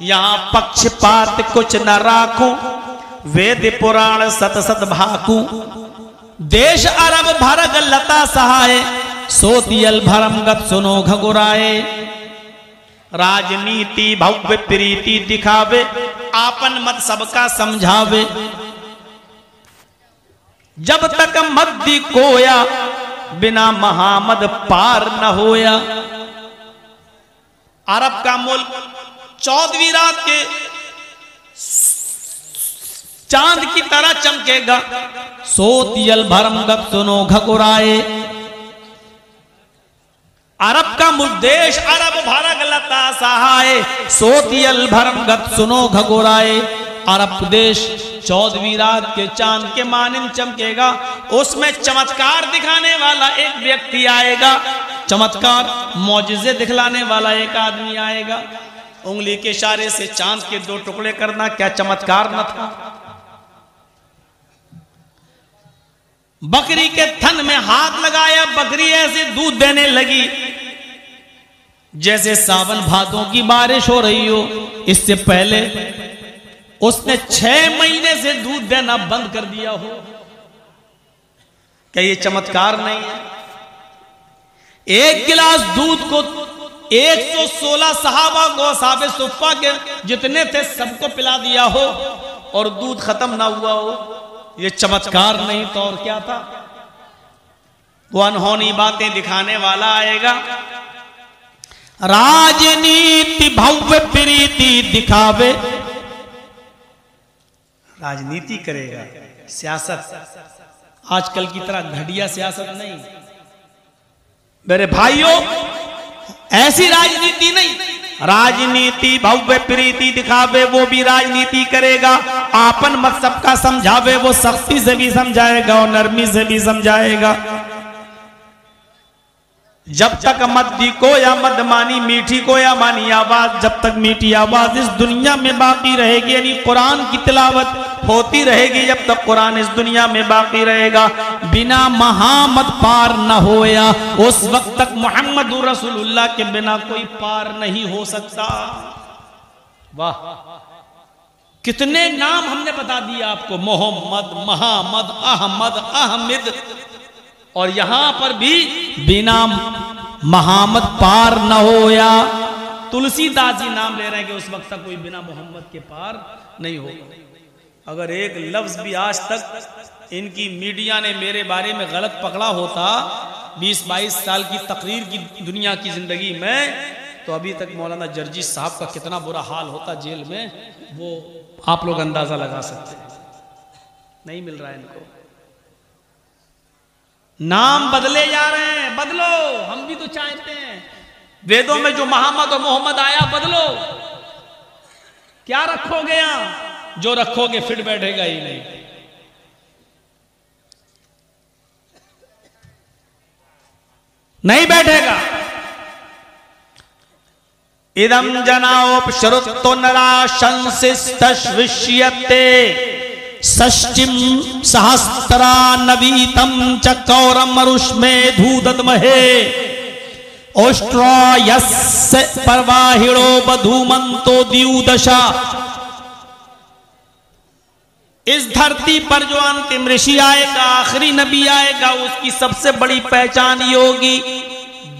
यहाँ पक्षपात कुछ न राखू, वेद पुराण सत सत भाकू। देश अरब भरग लता सहाय, सोतियल भरम गत सुनो घगुराए राजनीति भव्य प्रीति दिखावे, आपन मत सबका समझावे। जब तक मद्दी कोया, बिना महामद पार न होया। अरब का मुल्क चौदहवीं रात के चाँद की तरह चमकेगा। सोतियल भरम गत सुनो घकुराए। अरब का मुद्देश अरब भरग लता सहाय। सोतियल भरम गत सुनो घगोराए अरब देश चौदहवीं रात के चाँद के मानिन चमकेगा। उसमें चमत्कार दिखाने वाला एक व्यक्ति आएगा। चमत्कार मौजे दिखलाने वाला एक आदमी आएगा। उंगली के इशारे से चाँद के दो टुकड़े करना क्या चमत्कार न था? बकरी के थन में हाथ लगाया, बकरी ऐसे दूध देने लगी। जैसे सावन भादों की बारिश हो रही हो, इससे पहले उसने छह महीने से दूध देना बंद कर दिया हो। क्या ये चमत्कार नहीं है? एक गिलास दूध को 116 सहाबा गो साहब सुफा के जितने थे सबको पिला दिया हो और दूध खत्म ना हुआ हो। ये चमत्कार नहीं तो और क्या था? वो अनहोनी बातें दिखाने वाला आएगा। राजनीति भव्य प्रीति दिखावे। राजनीति करेगा, सियासत। आजकल की तरह घटिया सियासत नहीं। मेरे भाइयों ऐसी राजनीति नहीं। राजनीति, भव्य प्रीति दिखावे, वो भी राजनीति करेगा। आपन मत सबका समझावे, वो सख्ती से भी समझाएगा और नरमी से भी समझाएगा। जब तक मद्दी को या मदमानी मीठी को या मानी आवाज़, जब तक मीठी आवाज़ इस दुनिया में बाकी रहेगी, यानी कुरान की तिलावत होती रहेगी जब तक कुरान इस दुनिया में बाकी रहेगा। बिना महामद पार न होया, उस वक्त तक मोहम्मद रसूलुल्लाह के बिना कोई पार नहीं हो सकता। वाह। कितने नाम हमने बता दिया आपको, मोहम्मद, महामद, अहमद अहमद। और यहाँ पर भी बिना महामद पार न होया। तुलसीदास जी नाम ले रहे हैं कि उस वक्त तक कोई बिना मोहम्मद के पार नहीं हो अगर एक लफ्ज भी आज तक इनकी मीडिया ने मेरे बारे में गलत पकड़ा होता 20-22 साल की तकरीर की दुनिया की ज़िंदगी में तो अभी तक मौलाना जर्जी साहब का कितना बुरा हाल होता जेल में, वो आप लोग अंदाज़ा लगा सकते हैं। नहीं मिल रहा है इनको। नाम बदले जा रहे हैं, बदलो, हम भी तो चाहते हैं। वेदों में जो मोहम्मद और मोहम्मद आया, बदलो। क्या रखोगे यहाँ जो रखोगे फिट बैठेगा ही नहीं। नहीं बैठेगा। इदम जनाओपश्रुतो नराशंसिस्तश्विष्यते षष्टिम सहस्त्रा नवीतम च कौरम मरुष्मे धूदमहे ओष्ट्रयस्य परवाहिणो बधूमंतो द्यूदशा इस धरती पर जो अंतिम ऋषि आएगा, आखिरी नबी आएगा, उसकी सबसे बड़ी पहचान ये होगी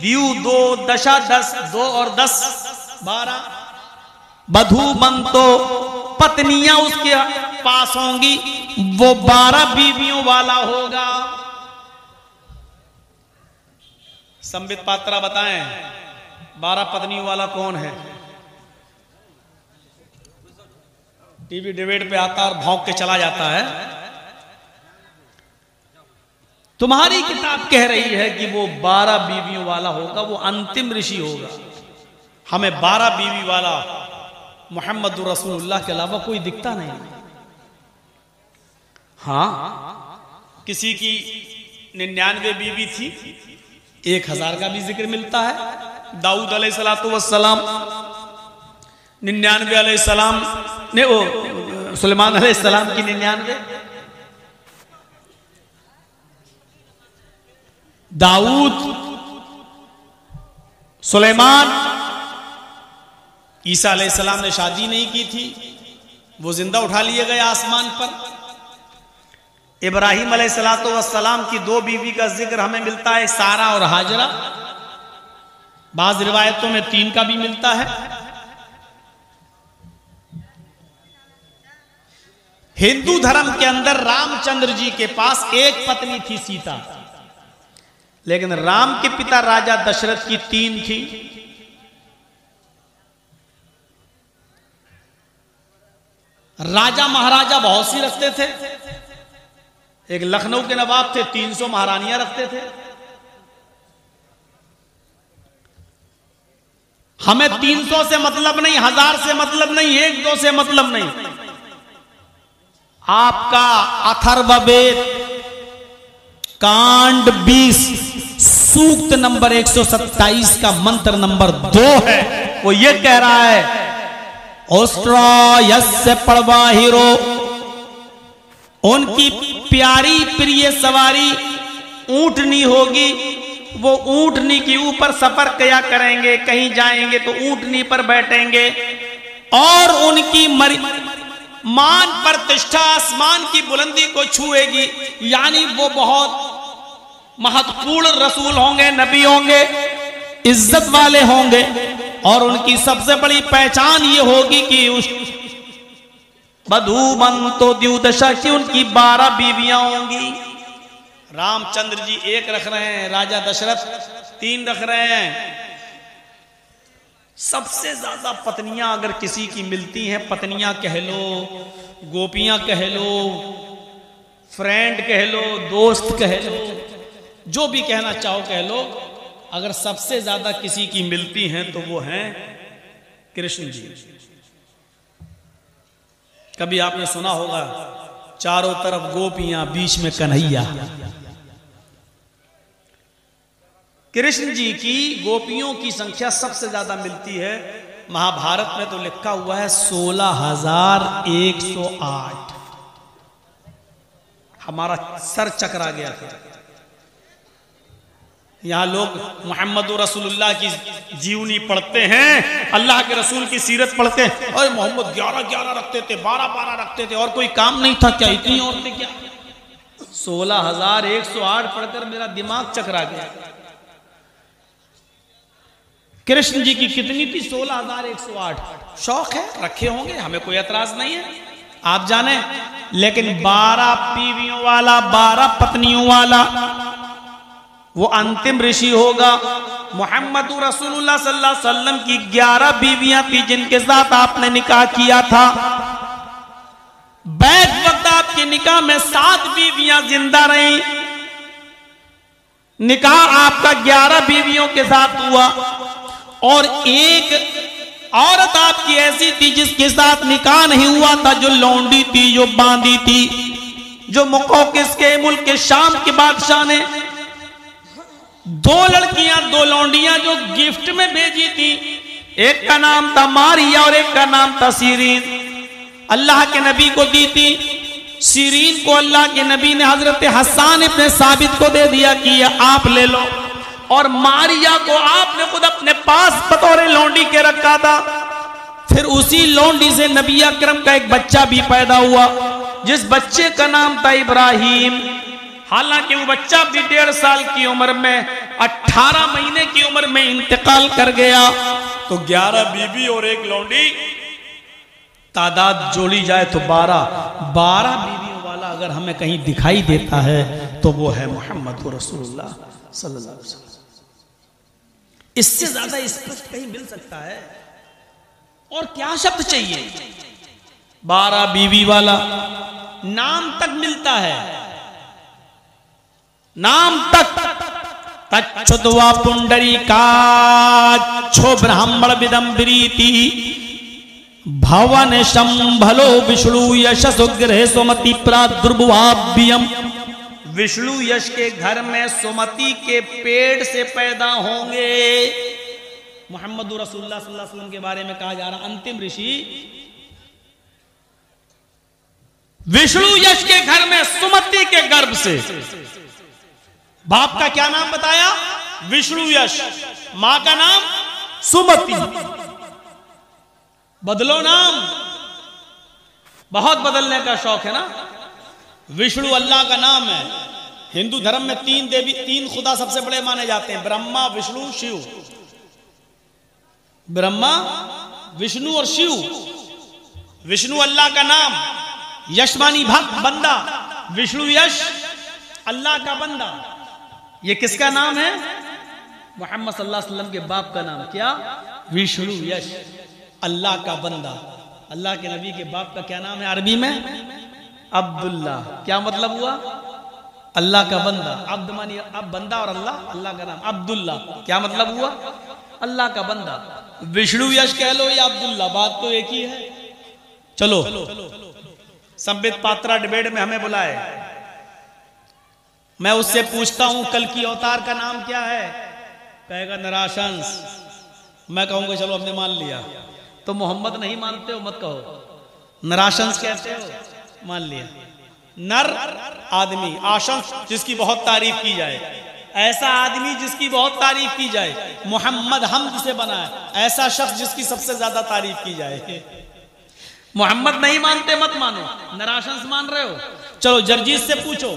द्यू दो, दशा दस, दो और दस, बारह। बधू बनतो पत्नियाँ उसके पास होंगी, वो बारह बीवियों वाला होगा। संबित पात्रा बताएँ, बारह पत्नियों वाला कौन है? टीवी डिबेट पे आता और भौंक के चला जाता है। तुम्हारी किताब कह रही है कि वो बारह बीवियों वाला होगा, वो अंतिम ऋषि होगा। हमें बारह बीवी वाला मोहम्मद रसूलुल्लाह के अलावा कोई दिखता नहीं। हाँ किसी की निन्यानवे बीवी थी, एक हज़ार का भी ज़िक्र मिलता है। दाऊद अलैहिस्सलाम निन्यानवे अलैहिस्सलाम ने वो, सुलेमान अलैहिस्सलाम की निन्यानवे। दाऊद, सुलेमान, ईसा सलाम ने शादी नहीं की थी। वो ज़िंदा उठा लिए गए आसमान पर। इब्राहिम सलाम की दो बीवी का ज़िक्र हमें मिलता है, सारा और हाजरा। बाज रिवायतों में तीन का भी मिलता है। हिंदू धर्म के अंदर रामचंद्र जी के पास एक पत्नी थी सीता। लेकिन राम के पिता राजा दशरथ की तीन थी। राजा महाराजा बहुत सी रखते थे। एक लखनऊ के नवाब थे 300 महारानियाँ रखते थे। हमें 300 से मतलब नहीं, हज़ार से मतलब नहीं, एक दो से मतलब नहीं। आपका अथर्ववेद कांड 20 सूक्त नंबर 127 का मंत्र नंबर दो है। वो ये कह रहा है पड़वा हीरो उनकी प्यारी प्रिय सवारी ऊंटनी होगी। वो ऊंटनी के ऊपर सफ़र किया करेंगे, कहीं जाएँगे तो ऊंटनी पर बैठेंगे और उनकी मरी मान प्रतिष्ठा आसमान की बुलंदी को छुएगी। यानी वो बहुत महत्वपूर्ण रसूल होंगे, नबी होंगे, इज़्ज़त वाले होंगे, और उनकी सबसे बड़ी पहचान ये होगी कि उस बधू तो द्युदशा की उनकी बारह बीवियाँ होंगी। रामचंद्र जी एक रख रहे हैं, राजा दशरथ तीन रख रहे हैं सबसे ज़्यादा पत्नियाँ अगर किसी की मिलती हैं, पत्नियाँ कह लो, गोपियाँ कह लो फ्रेंड कह लो, दोस्त कह लो, जो भी कहना चाहो कह लो, अगर सबसे ज़्यादा किसी की मिलती हैं तो वो हैं कृष्ण जी। कभी आपने सुना होगा, चारों तरफ़ गोपियाँ, बीच में कन्हैया। कृष्ण जी की गोपियों की संख्या सबसे ज़्यादा मिलती है। महाभारत में तो लिखा हुआ है सोलह हज़ार एक सौ आठ। हमारा सर चकरा गया था। यहाँ लोग मोहम्मद रसूलुल्लाह की जीवनी पढ़ते हैं, अल्लाह के रसूल की सीरत पढ़ते हैं। और मोहम्मद ग्यारह ग्यारह रखते थे बारह बारह रखते थे, और कोई काम नहीं था क्या? इतनी औरतें क्या? सोलह हज़ार एक सौ आठ पढ़कर मेरा दिमाग चकरा गया। कृष्ण जी की कितनी थी? सोलह हज़ार एक सौ आठ। शौक है? रखे होंगे, हमें कोई एतराज़ नहीं है। आप जाने, लेकिन बारह बीवियों वाला, बारह पत्नियों वाला, वो अंतिम ऋषि होगा। मोहम्मद रसूलुल्लाह सल्लल्लाहु अलैहि वसल्लम की ग्यारह बीवियाँ थी, जिनके साथ आपने निकाह किया था। बैठ वक्त आपके निकाह में सात बीवियाँ ज़िंदा रही। निकाह आपका ग्यारह बीवियों के साथ हुआ। और एक औरत आपकी ऐसी थी जिसके साथ निकाह नहीं हुआ था, जो लौंडी थी, जो बांदी थी, जो मुकोकिस के मुल्क के शाम के बादशाह ने दो लड़कियाँ, दो लौंडियाँ जो गिफ्ट में भेजी थी। एक का नाम था मारिया और एक का नाम था सीरीन। अल्लाह के नबी को दी थी। सीरीन को अल्लाह के नबी ने हज़रत हसान अपने साबित को दे दिया कि आप ले लो। और मारिया को आपने खुद अपने पास बतौरे लौंडी के रखा था। फिर उसी लौंडी से नबी अकरम का एक बच्चा भी पैदा हुआ, जिस बच्चे का नाम था इब्राहिम। हालाँकि वो बच्चा भी डेढ़ साल की उम्र में अठारह महीने की उम्र में इंतकाल कर गया। तो ग्यारह बीबी और एक लौंडी। तादाद जोड़ी जाए तो बारह। बारह बीबियों वाला अगर हमें कहीं दिखाई देता है तो वो है मोहम्मद रसूलुल्लाह सल्लल्लाहु अलैहि वसल्लम। इससे ज़्यादा स्पष्ट कहीं मिल सकता है। और क्या शब्द चाहिए? बारह बीवी वाला। नाम तक मिलता है। नाम तक। तच्छुद्वा पुंडरी का छो ब्राह्मण विदम्बरीति भवन शंभलो विष्णु यशसुग्रह सुमति प्रादुर्भुवाभ्यम विष्णु यश के घर में सुमति के पेड़ से पैदा होंगे। मोहम्मद रसुल्लाम के बारे में कहा जा रहा अंतिम ऋषि, विष्णु यश के घर में सुमति के गर्भ से। बाप का क्या नाम बताया? विष्णु यश। माँ का नाम? सुमति। बदलो नाम। बहुत बदलने का शौक है ना? विष्णु अल्लाह का नाम है। हिंदू धर्म में तीन देवी, तीन खुदा सबसे बड़े माने जाते हैं। ब्रह्मा, विष्णु, शिव। ब्रह्मा, विष्णु और शिव। विष्णु अल्लाह का नाम यशमानी भक्त, बंदा। विष्णु यश, अल्लाह का बंदा। ये किसका नाम है? मोहम्मद सल्लल्लाहु अलैहि वसल्लम के बाप का नाम। क्या? विष्णु यश, अल्लाह का बंदा। अल्लाह के नबी के बाप का क्या नाम है? अरबी में? अब्दुल्ला। क्या मतलब हुआ? अल्लाह का बंदा। अब्द मानी अब बंदा और अल्लाह। अल्लाह का नाम अब्दुल्ला। क्या मतलब हुआ? अल्लाह का बंदा। विष्णु यश कह लो या अब्दुल्ला। बात तो एक ही है। चलो। संबित पात्रा डिबेट में हमें बुलाए। मैं उससे पूछता हूँ, कल की अवतार का नाम क्या है? कहेगा नराशंस मैं कहूँगा, चलो, हमने मान लिया। तो मोहम्मद नहीं मानते हो, मत कहो। नराशंस कहते हो। मान लिया। नर आदमी आशंस जिसकी बहुत तारीफ़ की जाए। ऐसा आदमी जिसकी बहुत तारीफ़ की जाए। मोहम्मद हम जिसे बनाए, ऐसा शख्स जिसकी सबसे ज़्यादा तारीफ़ की जाए। मोहम्मद नहीं मानते मत मानो। नराशंस मान रहे हो? चलो, जर्जीत से पूछो।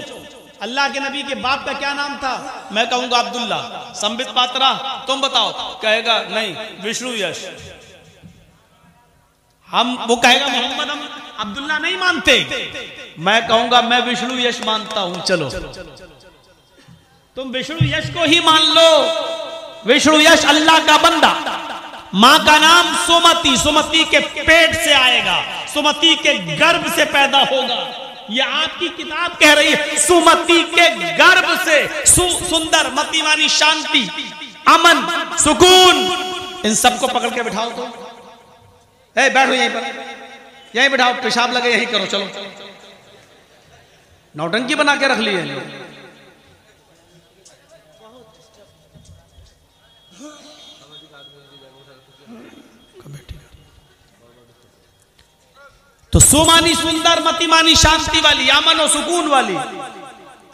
अल्लाह के नबी के बाप का क्या नाम था? मैं कहूँगा अब्दुल्ला। संबित पात्रा, तुम बताओ। कहेगा, नहीं, विष्णु यश। हम वो कहेगा मोहम्मद हम अब्दुल्ला नहीं मानते। मैं कहूँगा मैं विष्णु यश मानता हूँ। चलो। तुम विष्णु यश को ही मान लो। विष्णु यश अल्लाह का बंदा। माँ का नाम सुमति। सुमति के पेट से आएगा। सुमति के गर्भ से पैदा होगा। ये आपकी किताब कह रही है सुमति के गर्भ से सु, सुंदर मतिवानी शांति अमन सुकून। इन सबको पकड़ के बिठाओ तो ए, बैठो यहीं पर। यहीं बैठाओ पेशाब लगे यहीं करो चलो। नौटंकी बना के रख लिए तो सुमानी सुंदर मतिमानी शांति वाली अमन और सुकून वाली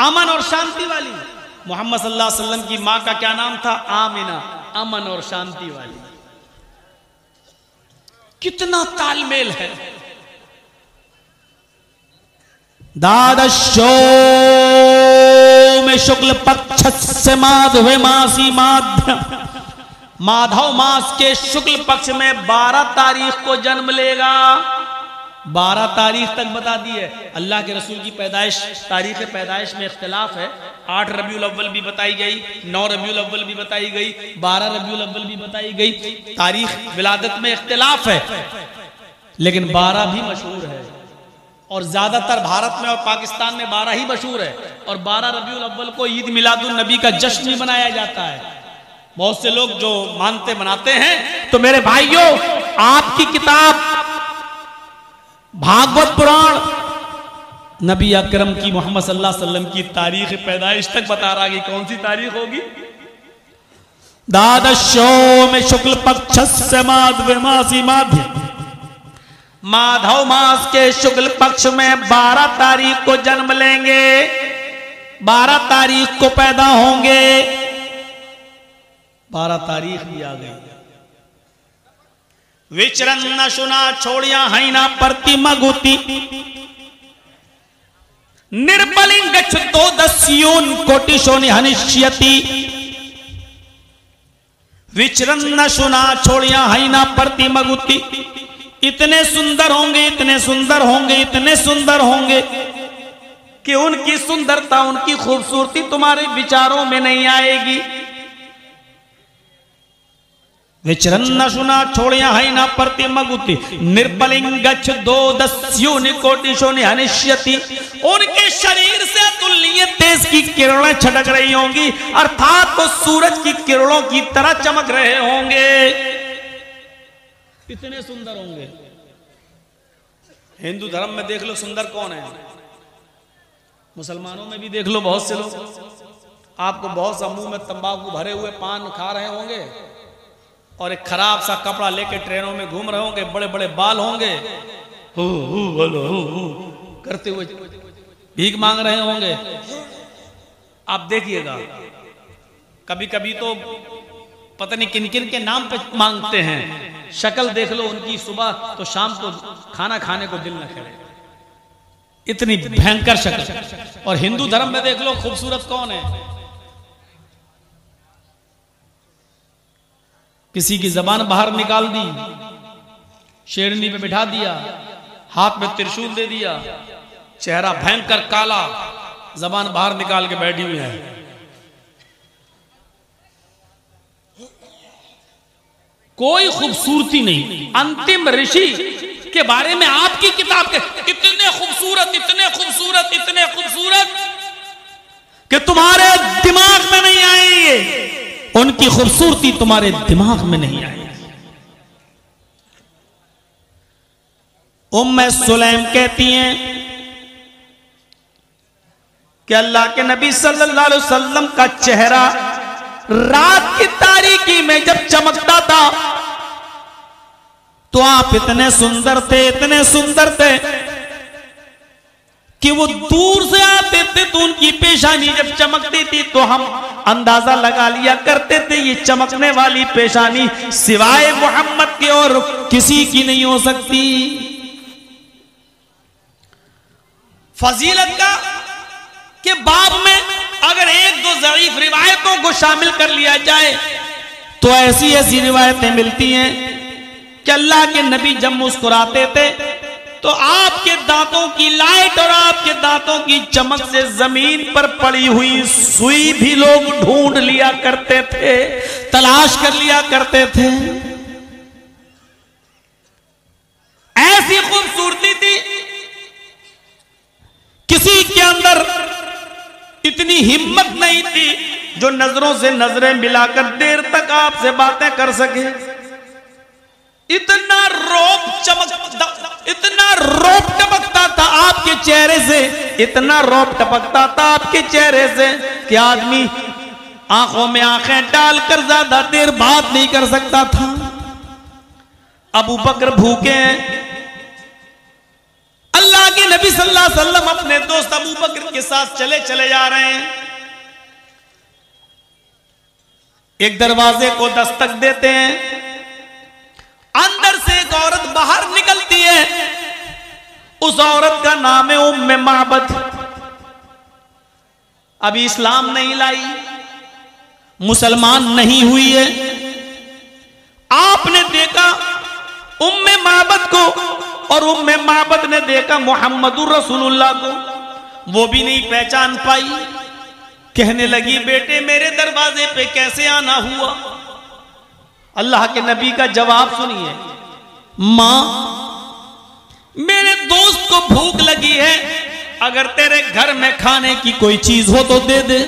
अमन और शांति वाली। मोहम्मद सल्लल्लाहु अलैहि वसल्लम की माँ का क्या नाम था? आमिना अमन और शांति वाली। कितना तालमेल है। दादशो में शुक्ल पक्ष से माधव मासी माध्य माधव मास के शुक्ल पक्ष में बारह तारीख को जन्म लेगा। बारह तारीख तक बता दी है। अल्लाह के रसूल की पैदाइश, तारीख पैदाइश में इख्तलाफ है। आठ रबी अव्वल भी बताई गई, नौ रबी अव्वल भी बताई गई, बारह रबी अव्वल भी बताई गई। तारीख विलादत में इख्तलाफ है। लेकिन बारह भी मशहूर है। और ज़्यादातर भारत में और पाकिस्तान में बारह ही मशहूर है। और बारह रबी अव्वल को ईद मिलादुल नबी का जश्न भी मनाया जाता है। बहुत से लोग जो मानते मनाते हैं तो मेरे भाइयों, आपकी किताब भागवत पुराण। नबी अकरम की मोहम्मद सल्लल्लाहु अलैहि वसल्लम की तारीख पैदाइश तक बता रहा कि कौन सी तारीख होगी। दादशो में शुक्ल पक्ष से माधवी माध्य। माधव मास के शुक्ल पक्ष में बारह तारीख को जन्म लेंगे। बारह तारीख को पैदा होंगे। बारह तारीख भी आ गई। विचरण न सुना, छोड़िया है ना प्रति मगुती। निर्बलिंग तो दस्यून कोटिशोनि हनिष्यति। विचरण न सुना, छोड़िया है ना प्रति मगुती। इतने सुंदर होंगे, इतने सुंदर होंगे, इतने सुंदर होंगे। कि उनकी सुंदरता, उनकी खूबसूरती तुम्हारे विचारों में नहीं आएगी। विचरन्न सुना छोड़िया है ना प्रति निर्बलिंग दो दस्यु निकोटिशो निहनिष्यति उनके शरीर से अतुलनीय तेज की किरणें छटक रही होंगी, अर्थात वो सूरज की किरणों की तरह चमक रहे होंगे। कितने सुंदर होंगे। हिंदू धर्म में देख लो सुंदर कौन है। मुसलमानों में भी देख लो बहुत से लोग। आपको बहुत समूह में तंबाकू भरे हुए पान खा रहे होंगे। और एक खराब सा कपड़ा लेके ट्रेनों में घूम रहे होंगे बड़े बड़े बाल होंगे करते हुए भीख मांग रहे होंगे। आप देखिएगा कभी कभी तो पता नहीं किन किन के नाम पे मांगते हैं। शक्ल देख लो उनकी सुबह तो शाम को खाना खाने को दिल न करे। इतनी भयंकर शक्ल। और हिंदू धर्म में देख लो, खूबसूरत कौन है? किसी की जबान बाहर निकाल दी, शेरनी पे बिठा दिया, हाथ में त्रिशूल दे दिया, चेहरा भयंकर काला, जबान बाहर निकाल के बैठी हुई है। कोई खूबसूरती नहीं। अंतिम ऋषि के बारे में आपकी किताब के इतने खूबसूरत इतने खूबसूरत इतने खूबसूरत कि तुम्हारे दिमाग में नहीं आएँगे उनकी खूबसूरती तुम्हारे दिमाग में नहीं आई। उम्म सुलैम कहती हैं कि अल्लाह के नबी सल्लल्लाहु अलैहि वसल्लम का चेहरा रात की तारीकी में जब चमकता था तो आप इतने सुंदर थे, इतने सुंदर थे कि वो दूर से आते थे तो उनकी पेशानी जब चमकती थी तो हम अंदाज़ा लगा लिया करते थे, ये चमकने वाली पेशानी सिवाय मोहम्मद के और किसी की नहीं हो सकती। फजीलत का के बाब में अगर एक दो जरीफ रिवायतों को शामिल कर लिया जाए तो ऐसी ऐसी रिवायतें मिलती हैं कि अल्लाह के नबी जब मुस्कुराते थे तो आपके दांतों की लाइट और आपके दांतों की चमक से ज़मीन पर पड़ी हुई सुई भी लोग ढूंढ लिया करते थे, तलाश कर लिया करते थे। ऐसी खूबसूरती थी, किसी के अंदर इतनी हिम्मत नहीं थी जो नज़रों से नज़रें मिलाकर देर तक आपसे बातें कर सके। इतना रोप चमक इतना रोप टपकता था आपके चेहरे से, इतना रोप टपकता था आपके चेहरे से कि आदमी आँखों में आँखें डालकर ज़्यादा देर बात नहीं कर सकता था। अबू बकर भूखे हैं। अल्लाह के नबी सल्लल्लाहु अलैहि वसल्लम अपने दोस्त अबू बकर के साथ चले चले जा रहे हैं। एक दरवाजे को दस्तक देते हैं। अंदर से एक औरत बाहर निकलती है। उस औरत का नाम है उम्म माबद। अभी इस्लाम नहीं लाई, मुसलमान नहीं हुई है। आपने देखा उम्म माबद को और उम्म माबद ने देखा मोहम्मद रसूलुल्लाह को। वो भी नहीं पहचान पाई। कहने लगी, बेटे, मेरे दरवाजे पे कैसे आना हुआ? अल्लाह के नबी का जवाब सुनिए। माँ मेरे दोस्त को भूख लगी है। अगर तेरे घर में खाने की कोई चीज़ हो तो दे दे।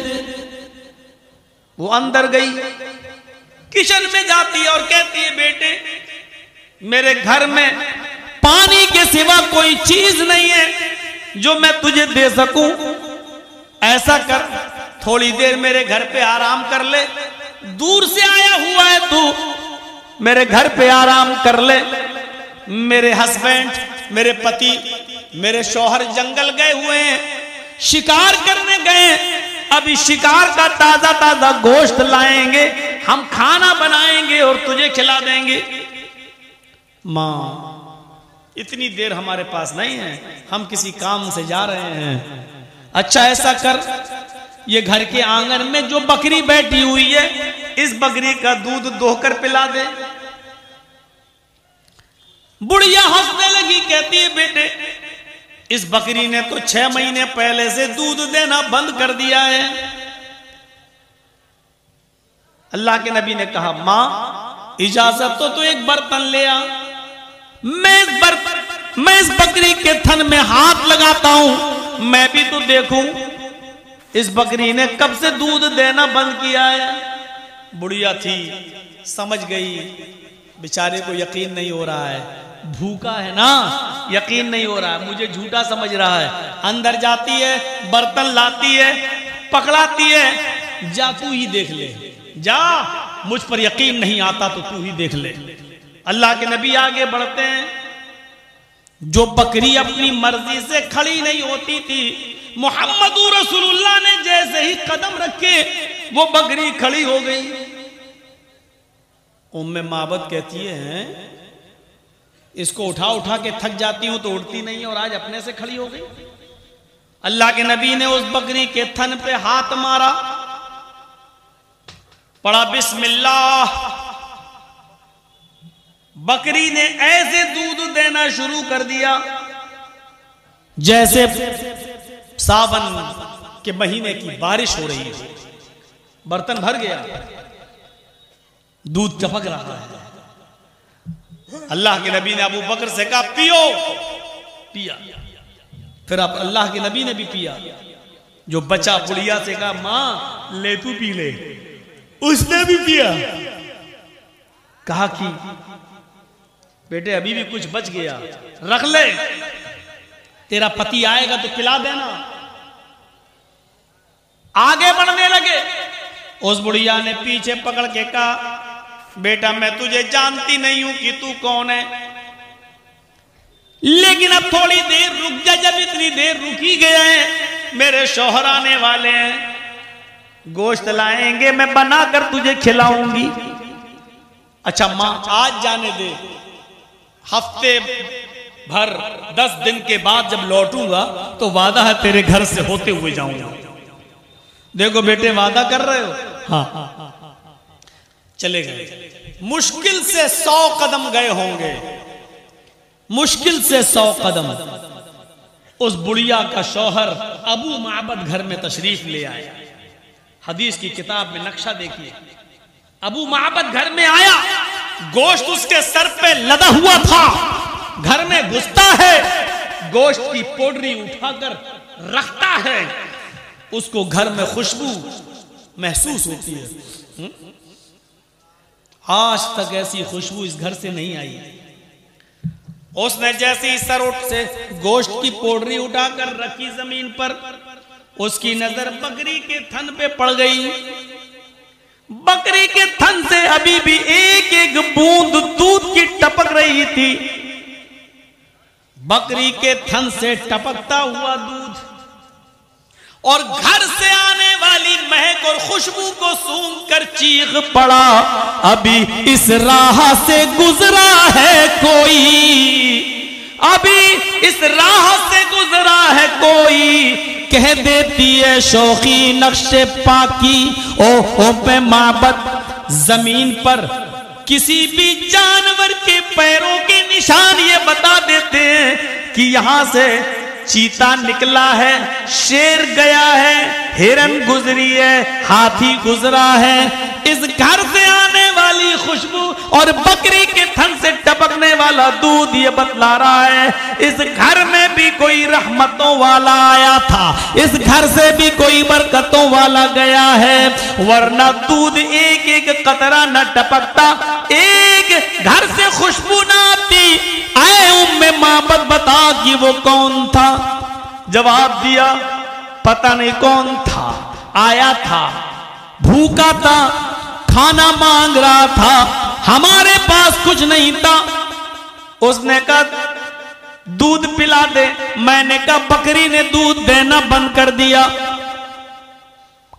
वो अंदर गई, किचन में जाती है और कहती है, बेटे, मेरे घर में पानी के सिवा कोई चीज़ नहीं है जो मैं तुझे दे सकूँ। ऐसा कर, थोड़ी देर मेरे घर पे आराम कर ले। दूर से आया हुआ है तू, मेरे घर पे आराम कर ले। मेरे हस्बैंड मेरे पति, मेरे शोहर जंगल गए हुए हैं, शिकार करने गए अभी शिकार का ताज़ा ताज़ा गोश्त लाएँगे, हम खाना बनाएँगे और तुझे खिला देंगे। माँ, इतनी देर हमारे पास नहीं है, हम किसी काम से जा रहे हैं। अच्छा ऐसा कर, ये घर के आँगन में जो बकरी बैठी हुई है, इस बकरी का दूध दोहकर पिला दे। बुढ़िया हंसने लगी, कहती है, बेटे, इस बकरी ने तो छह महीने पहले से दूध देना बंद कर दिया है। अल्लाह के नबी ने कहा, माँ, इजाज़त तो तू तो एक बर्तन ले आ। मैं इस बर्तन मैं इस बकरी के थन में हाथ लगाता हूँ। मैं भी तो देखूँ, इस बकरी ने कब से दूध देना बंद किया है। बुढ़िया थी, समझ गई, बेचारे को यकीन नहीं हो रहा है। भूखा है ना? यकीन नहीं हो रहा है, मुझे झूठा समझ रहा है। अंदर जाती है, बर्तन लाती है, पकड़ाती है, जा तू ही देख ले। जा, मुझ पर यकीन नहीं आता तो तू ही देख ले। अल्लाह के नबी आगे बढ़ते हैं। जो बकरी अपनी मर्ज़ी से खड़ी नहीं होती थी, मोहम्मद रसूलुल्लाह ने जैसे ही कदम रखे, वो बकरी खड़ी हो गई। उम्मे माबद कहती है इसको उठा उठा के थक जाती हूँ तो उड़ती नहीं और आज अपने से खड़ी हो गई। अल्लाह के नबी ने उस बकरी के थन पे हाथ मारा। पड़ा, बिस्मिल्लाह। बकरी ने ऐसे दूध देना शुरू कर दिया, जैसे सावन के महीने की बारिश हो रही है। बर्तन भर गया, दूध चपक रहा है। अल्लाह के नबी ने अबू बकर से कहा, पियो। पिया। फिर आप अल्लाह के नबी ने भी पिया। जो बचा बुढ़िया से कहा, माँ, ले तू पी ले। उसने भी पिया। कहा कि, बेटे, अभी भी कुछ बच गया। रख ले। तेरा पति आएगा तो पिला देना। आगे बढ़ने लगे। उस बुढ़िया ने पीछे पकड़ के कहा बेटा, मैं तुझे जानती नहीं हूँ कि तू कौन है। लेकिन अब थोड़ी देर रुक जा, जब इतनी देर रुकी गए हैं, मेरे शोहर आने वाले हैं। गोश्त लाएँगे, मैं बनाकर तुझे खिलाऊँगी। अच्छा माँ, आज जाने दे। हफ़्ते भर, दस दिन के बाद जब लौटूँगा तो वादा है तेरे घर से होते हुए जाऊँगा। देखो बेटे, वादा कर रहे हो? हाँ। चले गए। मुश्किल से सौ कदम गए होंगे। मुश्किल से सौ कदम। उस बुढ़िया का शौहर अबू माबद घर में तशरीफ़ ले आया। हदीस की किताब में नक्शा देखिए। अबू माबद घर में आया। गोश्त उसके सर पे लदा हुआ था। घर में घुसता है। गोश्त की पोडरी उठाकर रखता है। उसको घर में खुशबू महसूस होती है। हुँ? आज तक ऐसी खुशबू इस घर से नहीं आई। उसने जैसी सर उठ से गोश्त की पोडरी उठाकर रखी ज़मीन पर, उसकी नज़र बकरी के थन पे पड़ गई। बकरी के थन से अभी भी एक एक बूंद दूध की टपक रही थी। बकरी के थन से टपकता हुआ दूध और घर से आने वाली महक और खुशबू को सूंघ कर चीख पड़ा। अभी इस राह से गुजरा है कोई। अभी इस राह से गुजरा है कोई। कह देती है शौकी नक्शे पाकी। ओ ओ पे माबत ज़मीन पर किसी भी जानवर के पैरों के निशान ये बता देते हैं कि यहाँ से चीता निकला है, शेर गया है, हिरन गुजरी है, हाथी गुजरा है। इस घर से आने वाली खुशबू और बकरी के थन से टपकने वाला दूध ये बतला रहा है। इस घर में भी कोई रहमतों वाला आया था। इस घर से भी कोई बरकतों वाला गया है। वरना दूध एक एक कतरा न टपकता, एक घर से खुशबू ना आती आए उम्मे माबत बता कि वो कौन था? जवाब दिया, पता नहीं कौन था। आया था। भूखा था। खाना मांग रहा था। हमारे पास कुछ नहीं था। उसने कहा, दूध पिला दे। मैंने कहा, बकरी ने दूध देना बंद कर दिया।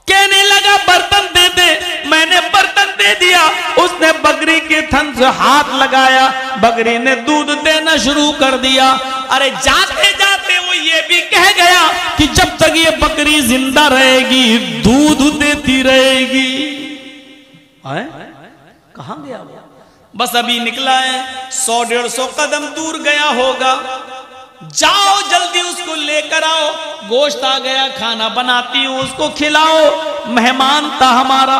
कहने लगा, बर्तन दे दे। मैंने बर्तन दे दिया। उसने बकरी के थन से हाथ लगाया। बकरी ने दूध देना शुरू कर दिया। अरे जाते जाते वो ये भी कह गया कि जब तक ये बकरी ज़िंदा रहेगी, दूध देती रहेगी। कहा गया वो? बस अभी निकला है। सौ डेढ़ सौ कदम दूर गया होगा। जाओ, जल्दी उसको लेकर आओ। गोश्त आ गया, खाना बनाती हूँ, उसको खिलाओ। मेहमान था हमारा।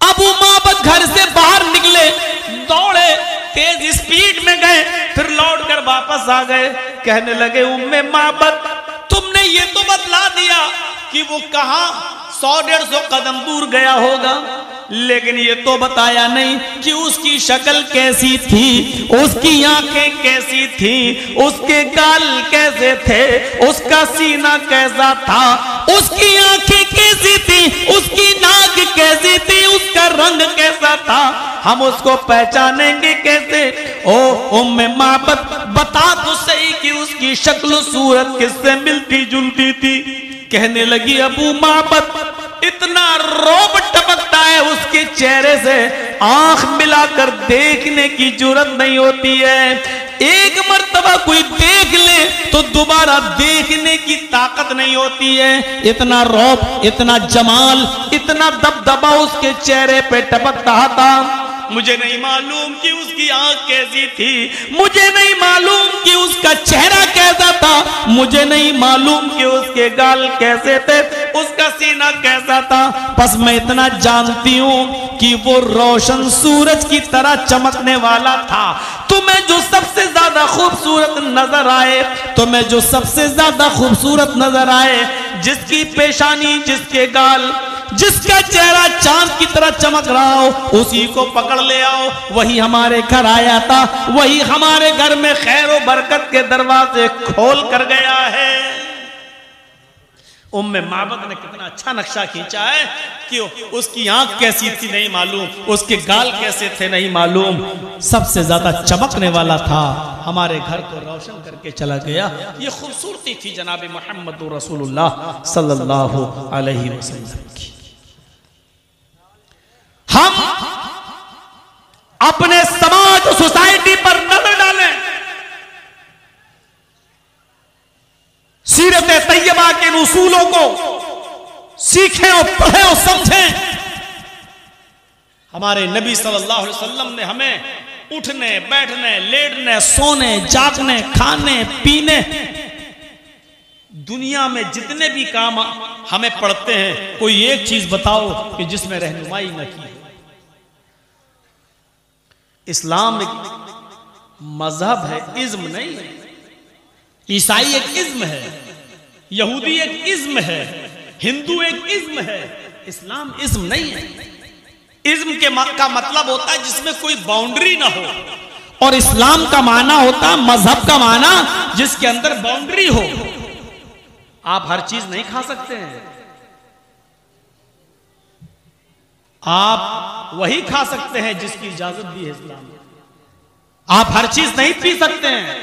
अबू माबत घर से बाहर निकले, दौड़े, तेज स्पीड में गए, फिर लौट कर वापस आ गए। कहने लगे, उम्मे माबत तुमने ये तो बतला दिया कि वो कहा सौ डेढ़ सौ कदम दूर गया होगा। लेकिन ये तो बताया नहीं कि उसकी शक्ल कैसी थी, उसकी आँखें कैसी थी, उसके गाल कैसे थे, उसका सीना कैसा था, उसकी आँखें कैसी थी, उसकी नाक कैसी थी, उसका रंग कैसा था, हम उसको पहचानेंगे कैसे? ओ, उम्मे माबत, बता तो सही कि उसकी शक्ल सूरत किससे मिलती जुलती थी? कहने लगी, अबू माबत, इतना रोब टपकता है उसके चेहरे से। आँख मिलाकर देखने की ज़रूरत नहीं होती है। एक मर्तबा कोई देख ले तो दोबारा देखने की ताकत नहीं होती है। इतना रौब, इतना जमाल, इतना दबदबा उसके चेहरे पे टपक रहा था। मुझे नहीं मालूम कि उसकी आँख कैसी थी। मुझे मालूम कि उसका चेहरा कैसा था? मुझे नहीं मालूम कि उसके गाल कैसे थे, उसका सीना कैसा था। बस मैं इतना जानती हूँ कि वो रोशन सूरज की तरह चमकने वाला था। तुम्हें जो सबसे ज़्यादा खूबसूरत नज़र आए, तुम्हें जो सबसे ज़्यादा खूबसूरत नज़र आए, जिसकी पेशानी, जिसके गाल जिसका चेहरा चाँद की तरह चमक रहा हो, उसी को पकड़ ले आओ। वही हमारे घर आया था, वही हमारे घर में खैर बरकत के दरवाजे खोल कर गया है। उम्मे माबद ने कितना अच्छा नक्शा खींचा है कि उसकी आँख कैसी थी नहीं मालूम, उसके गाल कैसे थे नहीं मालूम। सबसे ज़्यादा चमकने वाला था, हमारे घर को रोशन करके चला गया। ये खूबसूरती थी जनाब मोहम्मद रसूलुल्लाह सल्लल्लाहु अलैहि वसल्लम की। हम अपने समाज सोसाइटी पर नज़र डालें। सीरत तैयबा के उसूलों को सीखें और पढ़ें और समझें। हमारे नबी सल्लल्लाहु अलैहि वसल्लम ने हमें उठने, बैठने, लेटने, सोने, जागने, खाने, पीने, दुनिया में जितने भी काम हमें पढ़ते हैं, कोई एक चीज़ बताओ कि जिसमें रहनुमाई न की। इस्लाम एक मज़हब है, इज्म नहीं। है ईसाई एक इज्म है, यहूदी एक इज्म है, हिंदू एक इज्म है, इस्लाम इज्म नहीं है। इज्म के का मतलब होता है जिसमें कोई बाउंड्री ना हो। और इस्लाम का माना होता है मज़हब का माना जिसके अंदर बाउंड्री हो। आप हर चीज़ नहीं खा सकते हैं। आप वही खा सकते हैं जिसकी इजाज़त दी है इस्लाम। आप हर चीज़ नहीं पी सकते हैं,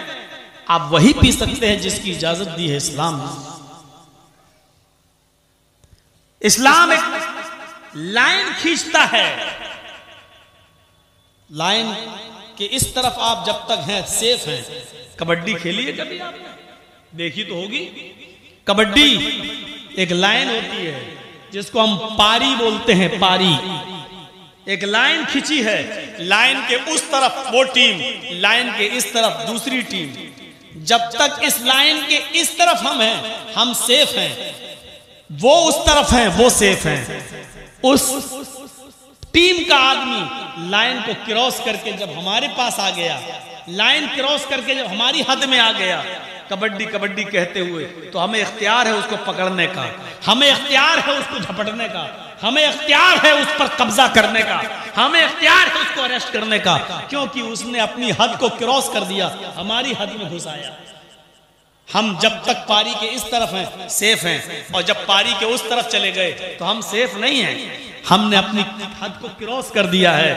आप वही पी सकते हैं जिसकी इजाज़त दी है इस्लाम। इस्लाम एक लाइन खींचता है। लाइन के इस तरफ़ आप जब तक हैं, सेफ़ हैं। कबड्डी खेलिए कभी आप देखी तो होगी। कबड्डी एक लाइन होती है। जिसको हम पारी बोलते हैं, पारी। एक लाइन खींची है, लाइन के उस तरफ़ वो टीम, लाइन के इस तरफ़ दूसरी टीम। जब तक इस लाइन के इस तरफ़ हम हैं, हम सेफ़ हैं। वो उस तरफ़ हैं, वो सेफ़ हैं। उस टीम का आदमी लाइन को क्रॉस करके जब हमारे पास आ गया, लाइन क्रॉस करके जब हमारी हद में आ गया, कबड्डी कबड्डी कहते हुए तो हमें इख्तियार है उसको पकड़ने का, हमें इख्तियार है उसको झपटने का, हमें इख्तियार है उस पर कब्जा करने का, हमें इख्तियार है उसको अरेस्ट करने का, क्योंकि उसने अपनी हद को क्रॉस कर दिया, हमारी हद में घुस आया। हम जब तक पारी के इस तरफ़ हैं, सेफ़ हैं, और जब पारी के उस तरफ़ चले गए तो हम सेफ़ नहीं हैं। हमने अपनी हद को क्रॉस कर दिया है।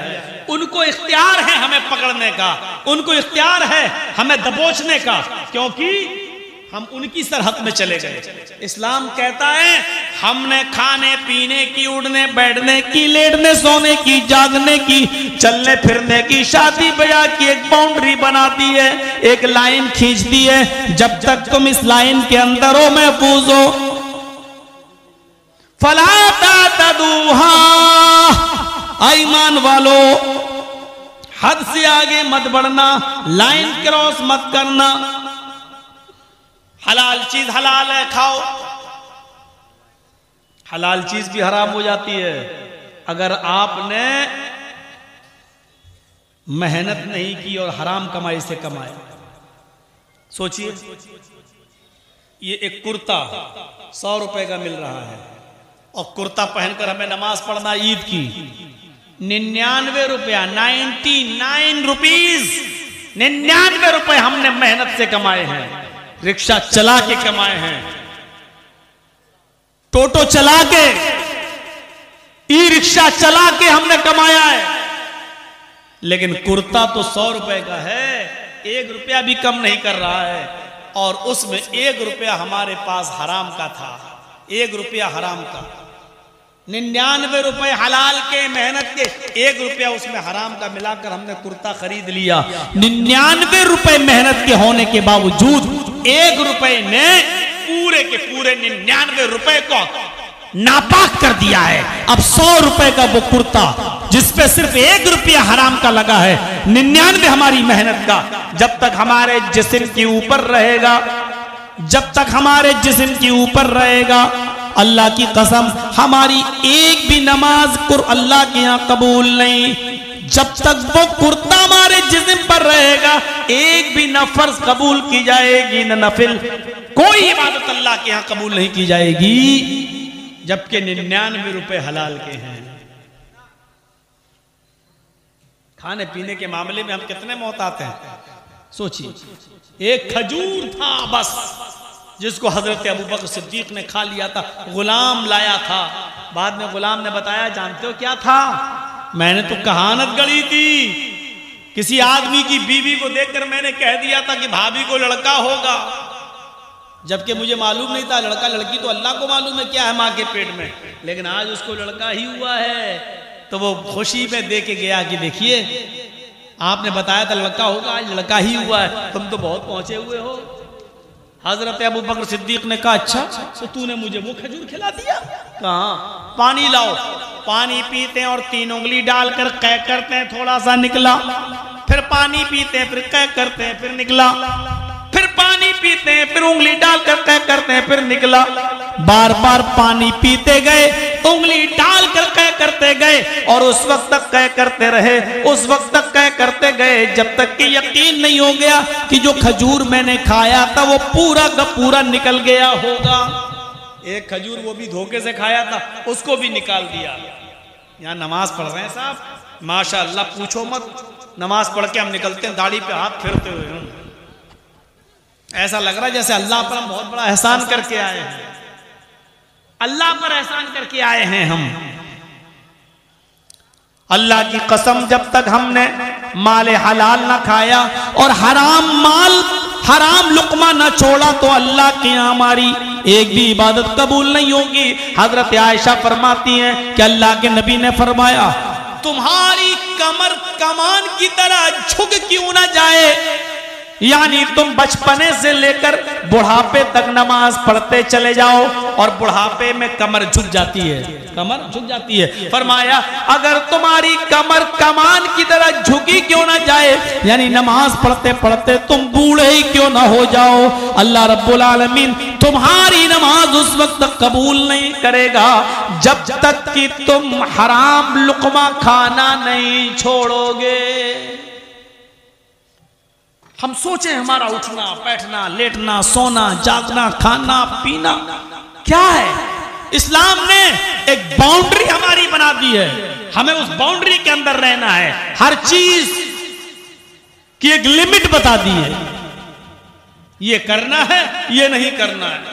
उनको इख्तियार है हमें पकड़ने का। उनको इख्तियार है हमें दबोचने का। क्योंकि हम उनकी सरहद में चले गए। इस्लाम कहता है, हमने खाने, पीने की, उड़ने, बैठने की, लेटने, सोने की, जागने की, चलने, फिरने की, शादी ब्याह की एक बाउंड्री बना दी है, एक लाइन खींच दी है, जब तक तुम इस लाइन के अंदर हो, महफूज हो। फलाता तदूहा ईमान वालो, हद से आगे मत बढ़ना, लाइन क्रॉस मत करना। हलाल चीज़ हलाल है, खाओ। हलाल चीज़ भी हराम हो जाती है। अगर आपने मेहनत नहीं की और हराम कमाई से कमाए सोचिए, ये एक कुर्ता सौ रुपए का मिल रहा है। और कुर्ता पहनकर हमें नमाज़ पढ़ना ईद की। निन्यानवे रुपया नाइन्टी नाइन रुपीज़ निन्यानवे रुपए हमने मेहनत से कमाए हैं। रिक्शा चला के कमाए हैं। टोटो चला के ई रिक्शा चला के हमने कमाया है। लेकिन कुर्ता तो सौ रुपए का है, एक रुपया भी कम नहीं कर रहा है। और उसमें एक रुपया हमारे पास हराम का था, एक रुपया हराम का। निन्यानवे रुपए हलाल के मेहनत के एक रुपया उसमें हराम का मिलाकर हमने कुर्ता खरीद लिया। निन्यानवे रुपए मेहनत के होने के बावजूद एक रुपए ने पूरे के पूरे निन्यानवे रुपए को नापाक कर दिया है। अब सौ रुपए का वो कुर्ता जिसपे सिर्फ़ एक रुपया हराम का लगा है, निन्यानवे हमारी मेहनत का। जब तक हमारे जिस्म के ऊपर रहेगा, जब तक हमारे जिस्म के ऊपर रहेगा अल्लाह की कसम, हमारी एक भी नमाज़ कुर अल्लाह के यहाँ कबूल नहीं। जब तक वो कुर्ता हमारे जिस्म पर रहेगा, एक भी न फ़र्ज़ कबूल की जाएगी, न नफिल। कोई इबादत अल्लाह के यहाँ कबूल नहीं की जाएगी, जबकि निन्यानवे रुपए हलाल के हैं। खाने पीने के मामले में हम कितने मोहतात हैं? सोचिए। एक खजूर था, बस। जिसको हज़रत अबू बकर सिद्दीक ने खा लिया था, गुलाम लाया था। बाद में गुलाम ने बताया, जानते हो क्या था? मैंने तो कहानत गढ़ी थी। किसी आदमी की बीवी को देखकर मैंने कह दिया था कि भाभी को लड़का होगा। जबकि मुझे मालूम नहीं था, लड़का लड़की तो अल्लाह को मालूम है क्या है माँ के पेट में। लेकिन आज उसको लड़का ही हुआ है। तो वो खुशी में दे के गया कि देखिए, आपने बताया था लड़का होगा, आज लड़का ही हुआ है। तुम तो बहुत पहुँचे हुए हो। हज़रत अबू बकर सिद्दीक ने कहा अच्छा तो तूने मुझे वो खजूर खिला दिया? कहा, पानी लाओ। पानी पीते हैं और तीन उंगली डालकर कह करते हैं, थोड़ा सा निकला। फिर पानी पीते हैं, फिर कह करते हैं, फिर निकला। फिर पानी पीते हैं, फिर उंगली डालकर कह करते हैं, फिर निकला। बार बार पानी पीते गए, उंगली डालकर करते गए और उस वक्त तक कह करते रहे। उस वक्त तक कह करते गए, जब तक कि यकीन नहीं हो गया कि जो खजूर मैंने खाया था, वो पूरा का पूरा निकल गया होगा। एक खजूर वो भी धोखे से खाया था, उसको भी निकाल दिया। यहाँ नमाज़ पढ़ रहे हैं साहब। माशा अल्लाह पूछो मत। नमाज़ पढ़ के हम निकलते हैं, दाढ़ी पे हाथ फेरते हुए। ऐसा लग रहा है जैसे अल्लाह पर हम बहुत बड़ा एहसान करके आए हैं। अल्लाह पर एहसान करके आए हैं हम। अल्लाह की कसम जब तक हमने माल हलाल ना खाया और हराम माल, हराम लुकमा ना छोड़ा तो अल्लाह की हमारी एक भी इबादत कबूल नहीं होगी। हज़रत आयशा फरमाती हैं कि अल्लाह के नबी ने फरमाया, तुम्हारी कमर कमान की तरह झुक क्यों ना जाए? यानी तुम बचपने से लेकर बुढ़ापे तक नमाज़ पढ़ते चले जाओ और बुढ़ापे में कमर झुक जाती है। कमर झुक जाती है। फरमाया, अगर तुम्हारी कमर कमान की तरह झुकी क्यों ना जाए? यानी नमाज़ पढ़ते पढ़ते तुम बूढ़े ही क्यों ना हो जाओ? अल्लाह रब्बुल आलमीन तुम्हारी नमाज़ उस वक्त तक कबूल नहीं करेगा। जब तक कि तुम हराम लुकमा खाना नहीं छोड़ोगे। हम सोचे हमारा उठना, बैठना, लेटना, सोना, जागना, खाना, पीना। क्या है? इस्लाम ने एक बाउंड्री हमारी बना दी है। हमें उस बाउंड्री के अंदर रहना है। हर चीज़ की एक लिमिट बता दी है। ये करना है, ये नहीं करना है।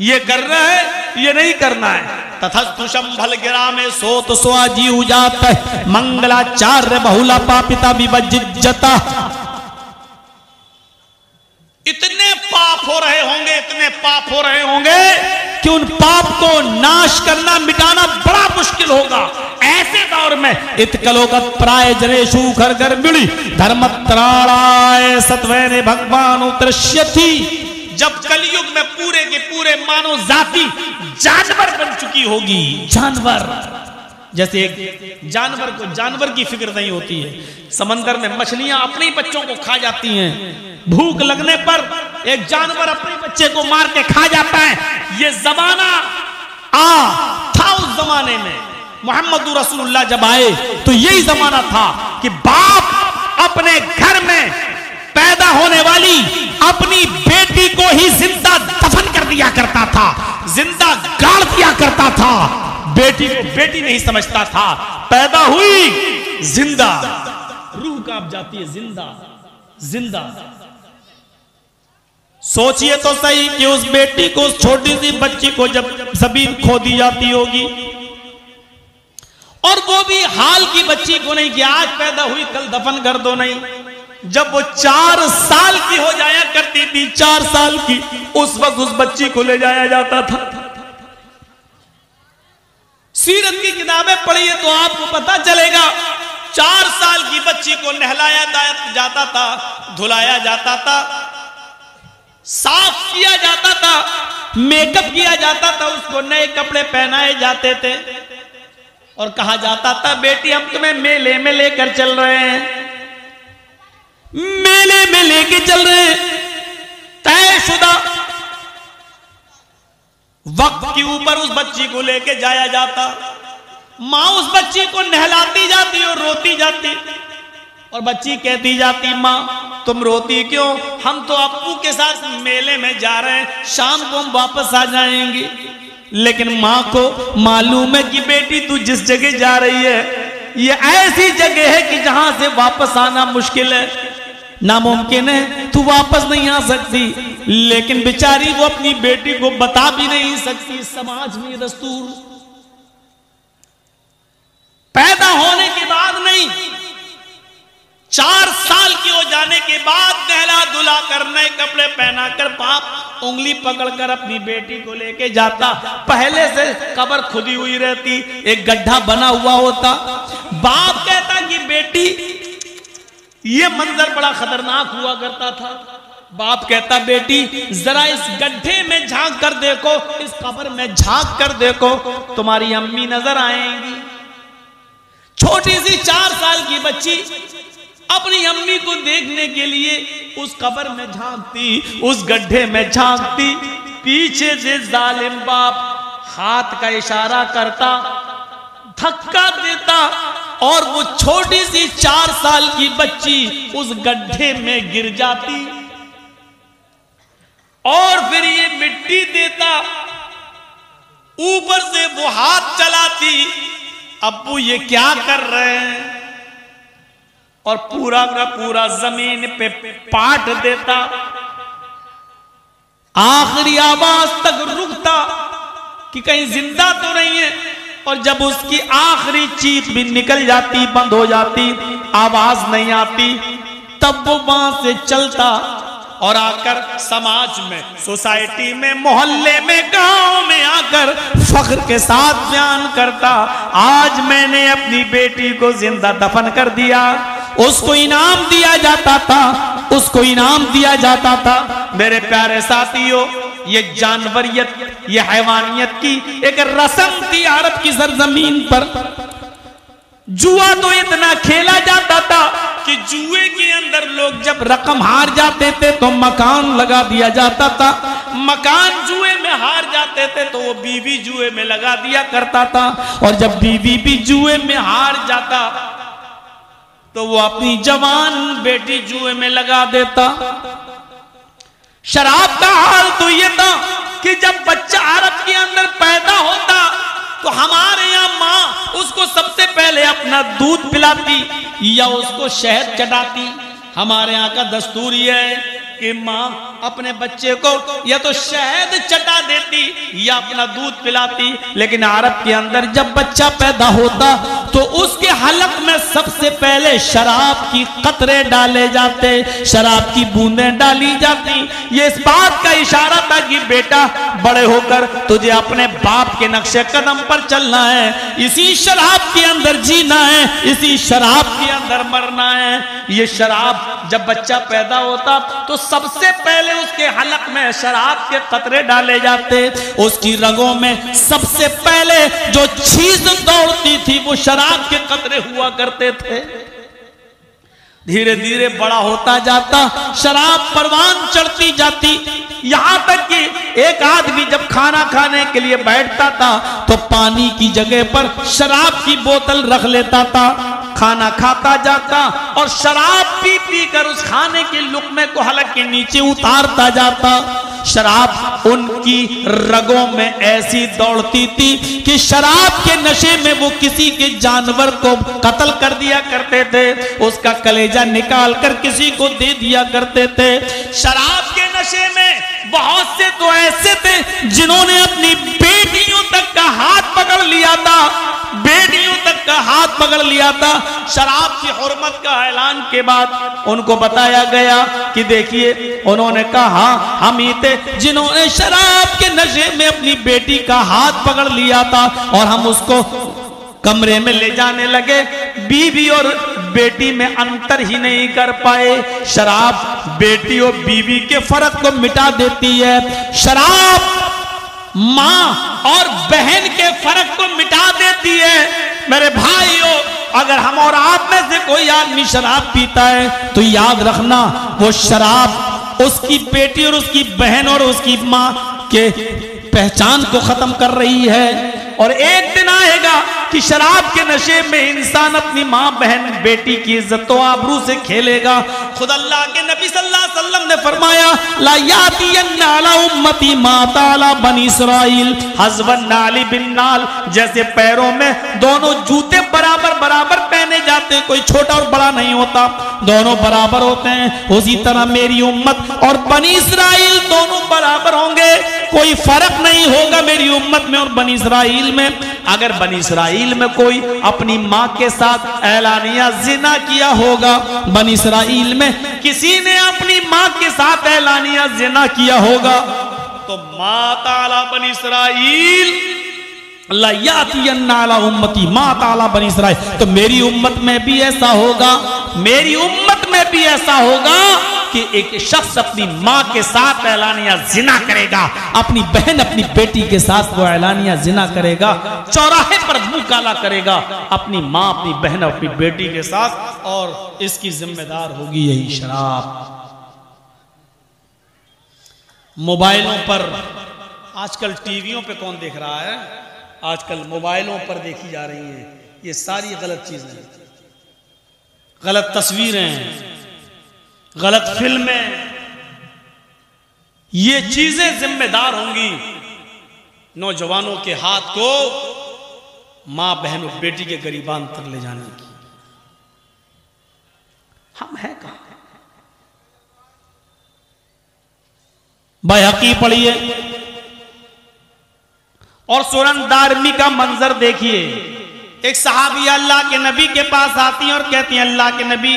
ये करना है, ये नहीं करना है। तथा तुषम गिरा में सो तो स्वाजी उजात मंगलाचार्य बहुला पापिता विभजिता इतने पाप हो रहे होंगे, इतने पाप हो रहे होंगे कि उन पाप को नाश करना, मिटाना बड़ा मुश्किल होगा। ऐसे दौर में इतकलोकत प्राय जनेशु घर घर मिली। धर्म त्राणाय सत्वने भगवान दृश्य थी जब कलयुग में पूरे के पूरे मानव जाति जानवर बन चुकी होगी। जानवर। जैसे एक जानवर को जानवर की फ़िक्र नहीं होती है। समंदर में मछलियाँ अपने बच्चों को खा जाती हैं। भूख लगने पर एक जानवर अपने बच्चे को मार के खा जाता है। ये जमाना आ था उस जमाने में। मोहम्मद रसूलुल्लाह जब आए तो यही जमाना था कि बाप अपने घर में पैदा होने वाली अपनी बेटी को ही ज़िंदा दफन कर दिया करता था, ज़िंदा गाड़ दिया करता था। बेटी को बेटी नहीं समझता था। पैदा हुई, ज़िंदा। रूह काँप जाती है, ज़िंदा ज़िंदा। सोचिए तो सही कि उस बेटी को, उस छोटी सी बच्ची को जब ज़मीन खो दी जाती होगी। और वो भी हाल की बच्ची को नहीं कि आज पैदा हुई, कल दफन कर दो नहीं। जब वो चार साल की हो जाया करती थी, चार साल की, उस वक्त उस बच्ची को ले जाया जाता था। सीरत की किताबें पढ़िए तो आपको पता चलेगा, चार साल की बच्ची को नहलाया जाता था, धुलाया जाता था, साफ़ किया जाता था मेकअप किया जाता था, उसको नए कपड़े पहनाए जाते थे। और कहा जाता था, बेटी, हम तुम्हें मेले में लेकर चल रहे हैं। मेले में लेके चल रहे हैं। तयशुदा वक्त के ऊपर उस बच्ची को लेके जाया जाता। माँ उस बच्ची को नहलाती जाती और रोती जाती। और बच्ची कहती जाती, माँ, तुम रोती क्यों? हम तो अपू के साथ मेले में जा रहे हैं। शाम को हम वापस आ जाएँगे। लेकिन माँ को मालूम है कि बेटी तू जिस जगह जा रही है, ये ऐसी जगह है कि जहाँ से वापस आना मुश्किल है। नामुमकिन है, तू वापस नहीं आ सकती। लेकिन बेचारी वो अपनी बेटी को बता भी नहीं सकती, समाज में दस्तूर। पैदा होने के बाद नहीं, चार साल की हो जाने के बाद नहला धुला कर नए कपड़े पहनाकर बाप उंगली पकड़कर अपनी बेटी को लेके जाता। पहले से कबर खुदी हुई रहती, एक गड्ढा बना हुआ होता। बाप कहता कि बेटी, ये मंजर बड़ा खतरनाक हुआ करता था। बाप कहता, बेटी, जरा इस गड्ढे में झाँक कर देखो, इस कब्र में झाँक कर देखो, तुम्हारी अम्मी नज़र आएँगी। छोटी सी चार साल की बच्ची अपनी अम्मी को देखने के लिए उस कब्र में झांकती, उस गड्ढे में झांकती। पीछे से जालिम बाप हाथ का इशारा करता, धक्का देता, और वो छोटी सी चार साल की बच्ची उस गड्ढे में गिर जाती। और फिर ये मिट्टी देता। ऊपर से वो हाथ चलाती अबू ये क्या कर रहे हैं? और पूरा का पूरा ज़मीन पे पाट देता। आखिरी आवाज़ तक रुकता कि कहीं ज़िंदा तो नहीं है। और जब उसकी आखिरी चीख भी निकल जाती, बंद हो जाती, आवाज़ नहीं आती, तब वो वहाँ से चलता। और आकर समाज में सोसाइटी में, मोहल्ले में, गाँव में आकर फख्र के साथ बयान करता। आज मैंने अपनी बेटी को ज़िंदा दफन कर दिया। उसको इनाम दिया जाता था। उसको इनाम दिया जाता था। मेरे प्यारे साथियों, ये जानवरियत, ये हैवानियत की एक रसम थी अरब की सरजमीन पर। जुआ तो इतना खेला जाता था कि जुए के अंदर लोग जब रकम हार जाते थे तो मकान लगा दिया जाता था। मकान जुए में हार जाते थे तो वो बीवी जुए में लगा दिया करता था। और जब बीवी भी जुए में हार जाता तो वो अपनी जवान बेटी जुए में लगा देता। शराब का हाल तो ये था कि जब बच्चा अरब के अंदर पैदा होता तो हमारे यहाँ उसको सबसे पहले अपना दूध पिलाती या उसको शहद चटाती हमारे यहाँ का दस्तूर यह है कि माँ अपने बच्चे को या तो शहद चटा देती या अपना दूध पिलाती। लेकिन अरब के अंदर जब बच्चा पैदा होता तो उसके हलक में सबसे पहले शराब की कतरे डाले जाते, शराब की बूंदें डाली जाती। ये इस बात का इशारा था कि बेटा, बड़े होकर तुझे अपने बाप के नक्शे कदम पर चलना है। इसी शराब के अंदर जीना है, इसी शराब के अंदर मरना है। ये शराब जब बच्चा पैदा होता तो सबसे पहले उसके हलक में शराब के कतरे डाले जाते, उसकी रगों में सबसे पहले जो चीज़ दौड़ती थी, वो शराब के कतरे हुआ करते थे। धीरे धीरे बड़ा होता जाता, शराब परवान चढ़ती जाती। यहाँ तक कि एक आदमी जब खाना खाने के लिए बैठता था तो पानी की जगह पर शराब की बोतल रख लेता था। खाना खाता जाता और शराब पी पी कर उस खाने के लुकमे को हलक के नीचे उतारता जाता। शराब उनकी रगों में ऐसी दौड़ती थी कि शराब के नशे में वो किसी के जानवर को कत्ल कर दिया करते थे। उसका कलेजा निकाल कर किसी को दे दिया करते थे। शराब के नशे में बहुत से तो ऐसे थे जिन्होंने अपनी बेटियों तक का हाथ पकड़ लिया था। बेटियों तक का हाथ पकड़ लिया था। शराब की हरमत का ऐलान के बाद उनको बताया गया कि देखिए, उन्होंने कहा, हम ही थे जिन्होंने शराब के नशे में अपनी बेटी का हाथ पकड़ लिया था और हम उसको कमरे में ले जाने लगे, बीवी और बेटी में अंतर ही नहीं कर पाए। शराब बेटी और बीवी के फ़र्क को मिटा देती है। शराब माँ और बहन के फ़र्क को मिटा देती है। मेरे भाइयों, अगर हम और आप में से कोई आदमी शराब पीता है तो याद रखना, वो शराब उसकी बेटी और उसकी बहन और उसकी माँ के पहचान को खत्म कर रही है। और एक दिन आएगा कि शराब के नशे में इंसान अपनी माँ, बहन, बेटी की इज़्ज़त आबरू से खेलेगा। खुद अल्लाह के नबी सल्लल्लाहु अलैहि वसल्लम ने फरमाया, ला याती नाला उम्मती माताला बनी इसराइल। हजबन नाली बिन नाल, जैसे पैरों में दोनों जूते बराबर बराबर पहने जाते कोई छोटा और बड़ा नहीं होता। दोनों बराबर होते हैं। उसी तरह मेरी उम्मत और बनी इसराइल दोनों बराबर होंगे। कोई फ़र्क नहीं होगा मेरी उम्मत में और बनी इसराइल में। अगर बनी इसराइल में कोई अपनी माँ के साथ ऐलानिया, जिना किया होगा, बनी इसराइल में किसी ने अपनी माँ के साथ ऐलानिया, जिना किया होगा तो माँ ताला बनी इसराइल उम्मती, माँ ताला बनी इसराइल तो मेरी उम्मत में भी ऐसा होगा, मेरी उम्मत में भी ऐसा होगा कि एक शख्स अपनी माँ के साथ ऐलानिया जिना करेगा, अपनी बहन अपनी बेटी के साथ वो ऐलानिया जिना करेगा, चौराहे पर मुँह काला करेगा, अपनी माँ, अपनी बहन, अपनी बेटी के साथ, और इसकी जिम्मेदार होगी यही शराब। मोबाइलों पर, आजकल टीवियों पे कौन देख रहा है? आजकल मोबाइलों पर देखी जा रही है। ये सारी गलत चीज़ें गलत तस्वीरें गलत फ़िल्में ये चीज़ें जिम्मेदार होंगी नौजवानों के हाथ को माँ, बहन और बेटी के गरीबान तक ले जाने की। हम है कहा? हकी पढ़िए और सुरन दारमी का मंजर देखिए। एक सहाबी अल्लाह के नबी के पास आती है और कहती है, अल्लाह के नबी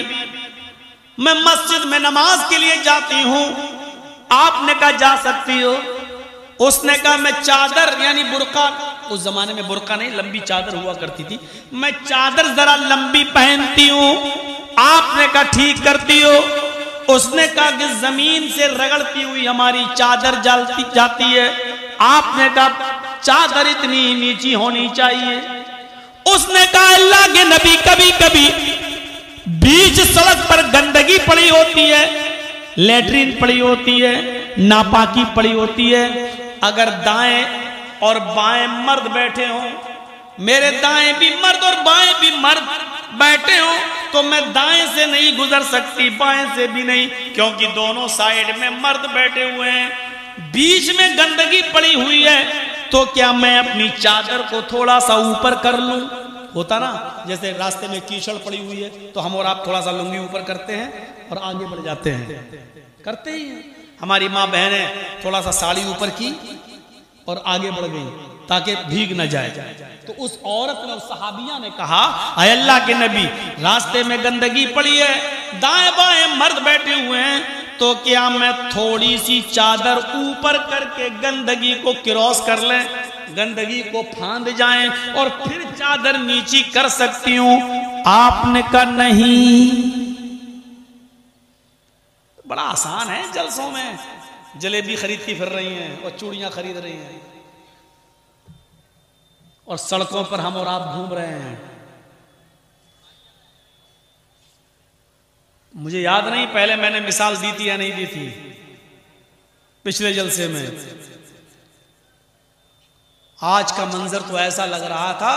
मैं मस्जिद में नमाज़ के लिए जाती हूँ। आपने कहा, जा सकती हो। उसने कहा, मैं चादर, यानी बुरका। उस जमाने में बुरका नहीं, लंबी चादर हुआ करती थी। मैं चादर जरा लंबी पहनती हूँ। आपने कहा, ठीक करती हो। उसने कहा कि ज़मीन से रगड़ती हुई हमारी चादर जलती, जाती है। आपने कहा, चादर इतनी नीची होनी चाहिए। उसने कहा, अल्लाह के नबी कभी कभी बीच सड़क पर गंदगी पड़ी होती है, लेटरिन पड़ी होती है, नापाकी पड़ी होती है। अगर दाएँ और बाएँ मर्द बैठे हो, मेरे दाएँ भी मर्द और बाएँ भी मर्द बैठे हो तो मैं दाएँ से नहीं गुजर सकती, बाएँ से भी नहीं, क्योंकि दोनों साइड में मर्द बैठे हुए हैं। बीच में गंदगी पड़ी हुई है तो क्या मैं अपनी चादर को थोड़ा सा ऊपर कर लूँ? होता ना, जैसे रास्ते में कीचड़ पड़ी हुई है तो हम और आप थोड़ा सा लुंगी ऊपर करते हैं और आगे बढ़ जाते हैं। करते ही हमारी माँ बहनें थोड़ा सा साड़ी ऊपर की और आगे बढ़ गई, ताकि भीग न जाए। तो उस औरत ने सहाबिया ने कहा अल्लाह के नबी, रास्ते में गंदगी पड़ी है, दाएँ बाएँ मर्द बैठे हुए हैं तो क्या मैं थोड़ी सी चादर ऊपर करके गंदगी को क्रॉस कर लें? गंदगी को फांद जाएँ और फिर चादर नीची कर सकती हूँ। आपने कहा नहीं। बड़ा आसान है जलसों में। जलेबी खरीदती फिर रही हैं और चूड़ियाँ खरीद रही हैं। और सड़कों पर हम और आप घूम रहे हैं। मुझे याद नहीं, पहले मैंने मिसाल दी थी या नहीं दी थी? पिछले जलसे में। आज का मंजर तो ऐसा लग रहा था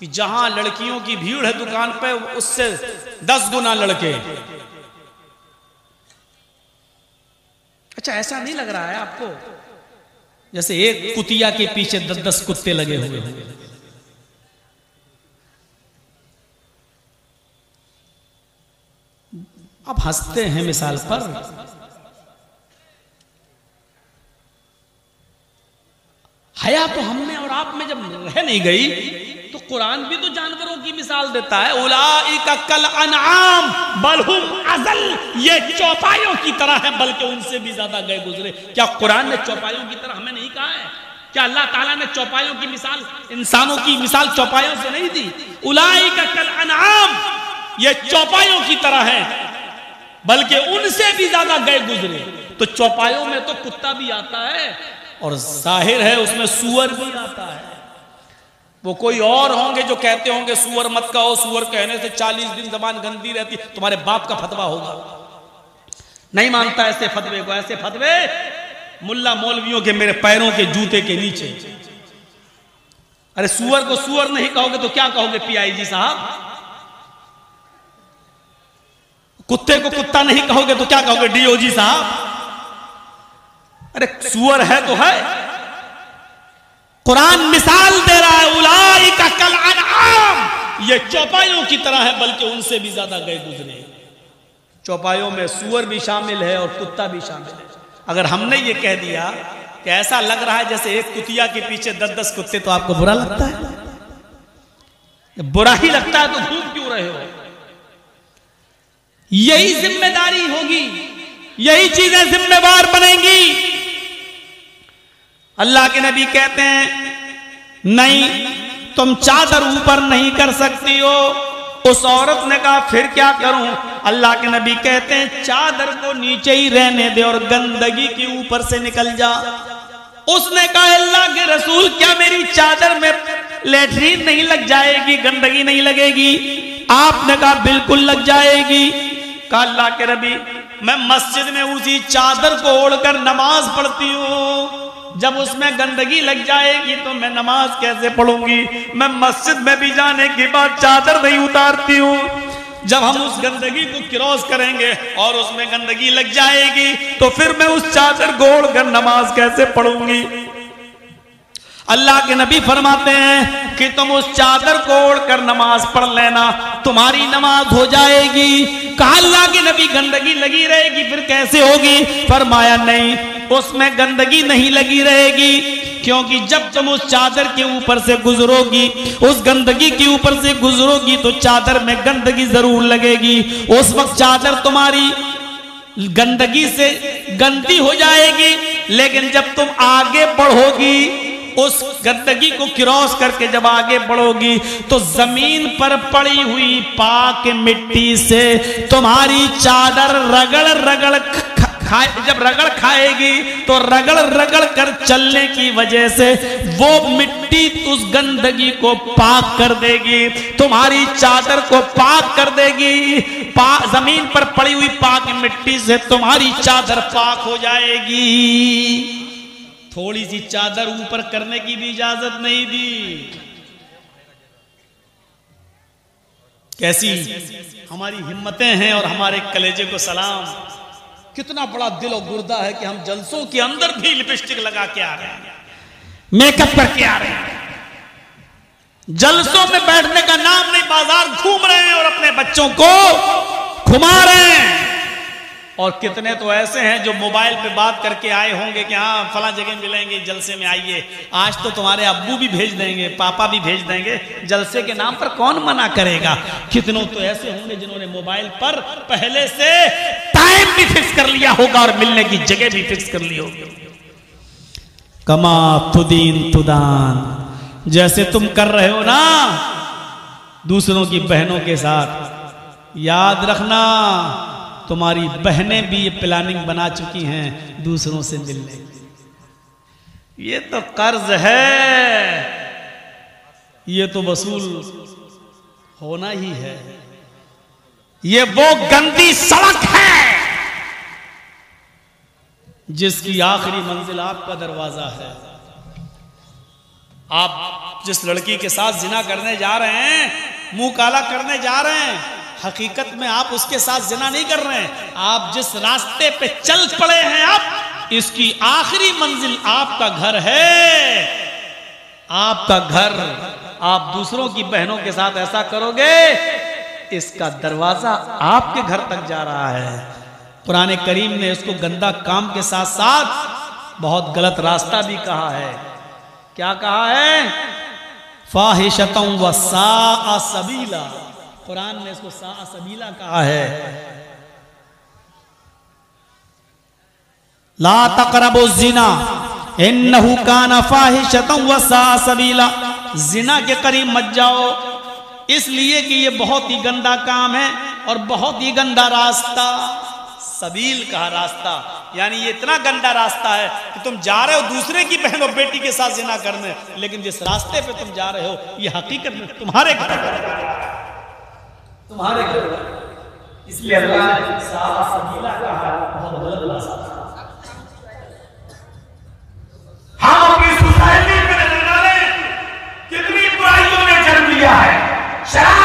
कि जहाँ लड़कियों की भीड़ है दुकान पे, उससे दस गुना लड़के। अच्छा ऐसा नहीं लग रहा है आपको? जैसे एक कुतिया के पीछे दस दस कुत्ते लगे हुए हैं अब हँसते हैं मिसाल पर। हया तो हम में और आप में जब रह नहीं गई तो कुरान भी तो जानवरों की मिसाल देता है। उलाई का कल अनाम बलहुम अजल। ये चौपायों की तरह है, बल्कि उनसे भी ज़्यादा गए गुजरे। क्या कुरान ने चौपायों की तरह हमें नहीं कहा है? क्या अल्लाह ताला ने चौपायों की मिसाल, इंसानों की मिसाल चौपायों से नहीं दी? उलाई का कल अनाम ये चौपायों की तरह है। बल्कि उनसे भी ज़्यादा गए गुजरे। तो चौपायों में तो कुत्ता भी आता है और ज़ाहिर है उसमें सुअर भी आता है। वो कोई और होंगे जो कहते होंगे, सुअर मत कहो, सुअर कहने से चालीस दिन जबान गंदी रहती तुम्हारे बाप का फतवा होगा। नहीं मानता ऐसे फतवे को, ऐसे फतवे मुल्ला मौलवियों के मेरे पैरों के जूते के नीचे। अरे सुअर को सुअर नहीं कहोगे तो क्या कहोगे पीआईजी साहब? कुत्ते को कुत्ता नहीं कहोगे तो क्या कहोगे डीओजी साहब? अरे, सुअर है तो है। कुरान मिसाल दे रहा है उलाई का कल अनाम ये चौपाइयों की तरह है, बल्कि उनसे भी ज़्यादा गए गुजरे। चौपाइयों में सुअर भी शामिल है और कुत्ता भी शामिल है। अगर हमने ये कह दिया कि ऐसा लग रहा है जैसे एक कुतिया के पीछे दस दस कुत्ते तो आपको बुरा लगता है? बुरा ही लगता है तो घूम क्यों रहे हो? यही ज़िम्मेदारी होगी, यही चीज़ें जिम्मेवार बनेंगी। अल्लाह के नबी कहते हैं, नहीं, तुम चादर ऊपर नहीं कर सकती हो। उस औरत ने कहा, फिर क्या करूँ? अल्लाह के नबी कहते हैं, चादर को नीचे ही रहने दे और गंदगी के ऊपर से निकल जा। उसने कहा, अल्लाह के रसूल, क्या मेरी चादर में लेटरीन नहीं लग जाएगी, गंदगी नहीं लगेगी? आपने कहा, बिल्कुल लग जाएगी। कहा अल्लाह के नबी मैं मस्जिद में उसी चादर को ओढ़कर नमाज़ पढ़ती हूँ। जब उसमें गंदगी लग जाएगी तो मैं नमाज़ कैसे पढ़ूँगी? मैं मस्जिद में भी जाने के बाद चादर नहीं उतारती हूँ। जब हम उस गंदगी को क्रॉस करेंगे और उसमें गंदगी लग जाएगी तो फिर मैं उस चादर को ओढ़कर नमाज़ कैसे पढ़ूँगी? अल्लाह के नबी फरमाते हैं कि तुम उस चादर को ओढ़कर नमाज़ पढ़ लेना, तुम्हारी नमाज़ हो जाएगी। कहा अल्लाह के नबी, गंदगी लगी रहेगी, फिर कैसे होगी? फरमाया, नहीं, उसमें गंदगी नहीं लगी रहेगी, क्योंकि जब तुम उस चादर के ऊपर से गुजरोगी, उस गंदगी के ऊपर से गुजरोगी तो चादर में गंदगी ज़रूर लगेगी। उस वक्त चादर तुम्हारी गंदगी से गंदी हो जाएगी, लेकिन जब तुम आगे बढ़ोगी उस गंदगी को क्रॉस करके जब आगे बढ़ोगी तो ज़मीन पर पड़ी हुई पाक मिट्टी से तुम्हारी चादर रगड़ रगड़ खाए जब रगड़ खाएगी तो रगड़ रगड़ कर चलने की वजह से वो मिट्टी उस गंदगी को पाक कर देगी तुम्हारी चादर को पाक कर देगी पा, ज़मीन पर पड़ी हुई पाक मिट्टी से तुम्हारी चादर पाक हो जाएगी। थोड़ी सी चादर ऊपर करने की भी इजाज़त नहीं दी। कैसी हमारी हिम्मतें हैं और हमारे कलेजे को सलाम। कितना बड़ा दिल और गुर्दा है कि हम जलसों के अंदर भी लिपस्टिक लगा के आ रहे हैं। मेकअप करके आ रहे हैं। जलसों में बैठने का नाम नहीं, बाज़ार घूम रहे हैं और अपने बच्चों को घुमा रहे हैं। और कितने तो ऐसे हैं जो मोबाइल पे बात करके आए होंगे कि हाँ फला जगह मिलेंगे, जलसे में आइए। आज तो तुम्हारे अब्बू भी भेज देंगे, पापा भी भेज देंगे। जलसे के नाम पर कौन मना करेगा? कितनों तो ऐसे होंगे जिन्होंने मोबाइल पर पहले से टाइम भी फिक्स कर लिया होगा और मिलने की जगह भी फिक्स कर ली होगी। कमा तुदीन तुदान। जैसे तुम कर रहे हो ना, दूसरों की बहनों के साथ। याद रखना तुम्हारी बहनें भी ये प्लानिंग बना चुकी हैं दूसरों से मिलने। की ये तो कर्ज है। ये तो वसूल होना ही है। ये वो गंदी सड़क है जिसकी आखिरी मंजिल आपका दरवाज़ा है। आप जिस लड़की के साथ जिना करने जा रहे हैं, मुँह काला करने जा रहे हैं हकीकत में आप उसके साथ जना नहीं कर रहे हैं। आप जिस रास्ते पे चल पड़े हैं आप, इसकी आखिरी मंजिल आपका घर है। आपका घर, आप दूसरों की बहनों के साथ ऐसा करोगे, इसका दरवाज़ा आपके घर तक जा रहा है। पुराने करीम ने इसको गंदा काम के साथ साथ बहुत गलत रास्ता भी कहा है। क्या कहा है? फाहिशतों व सबीला। कुरान में इसको सा सबीला कहा है। ला तकरबो जिना, इन्नहु काना फाहिशतम व सा सबीला जिना के करीब मत जाओ। इसलिए कि ये बहुत ही गंदा काम है और बहुत ही गंदा रास्ता। सबील का रास्ता। यानी ये इतना गंदा रास्ता है कि तुम जा रहे हो दूसरे की बहन और बेटी के साथ जिना करने, लेकिन जिस रास्ते पे तुम जा रहे हो, ये हकीकत में तुम्हारे घर तुम्हारे घर इसलिए अल्लाह ने सारा कहा बहुत गलत भाषा हम अपनी सोसाइटी में कितनी बुराइयों ने जन्म लिया है? शायद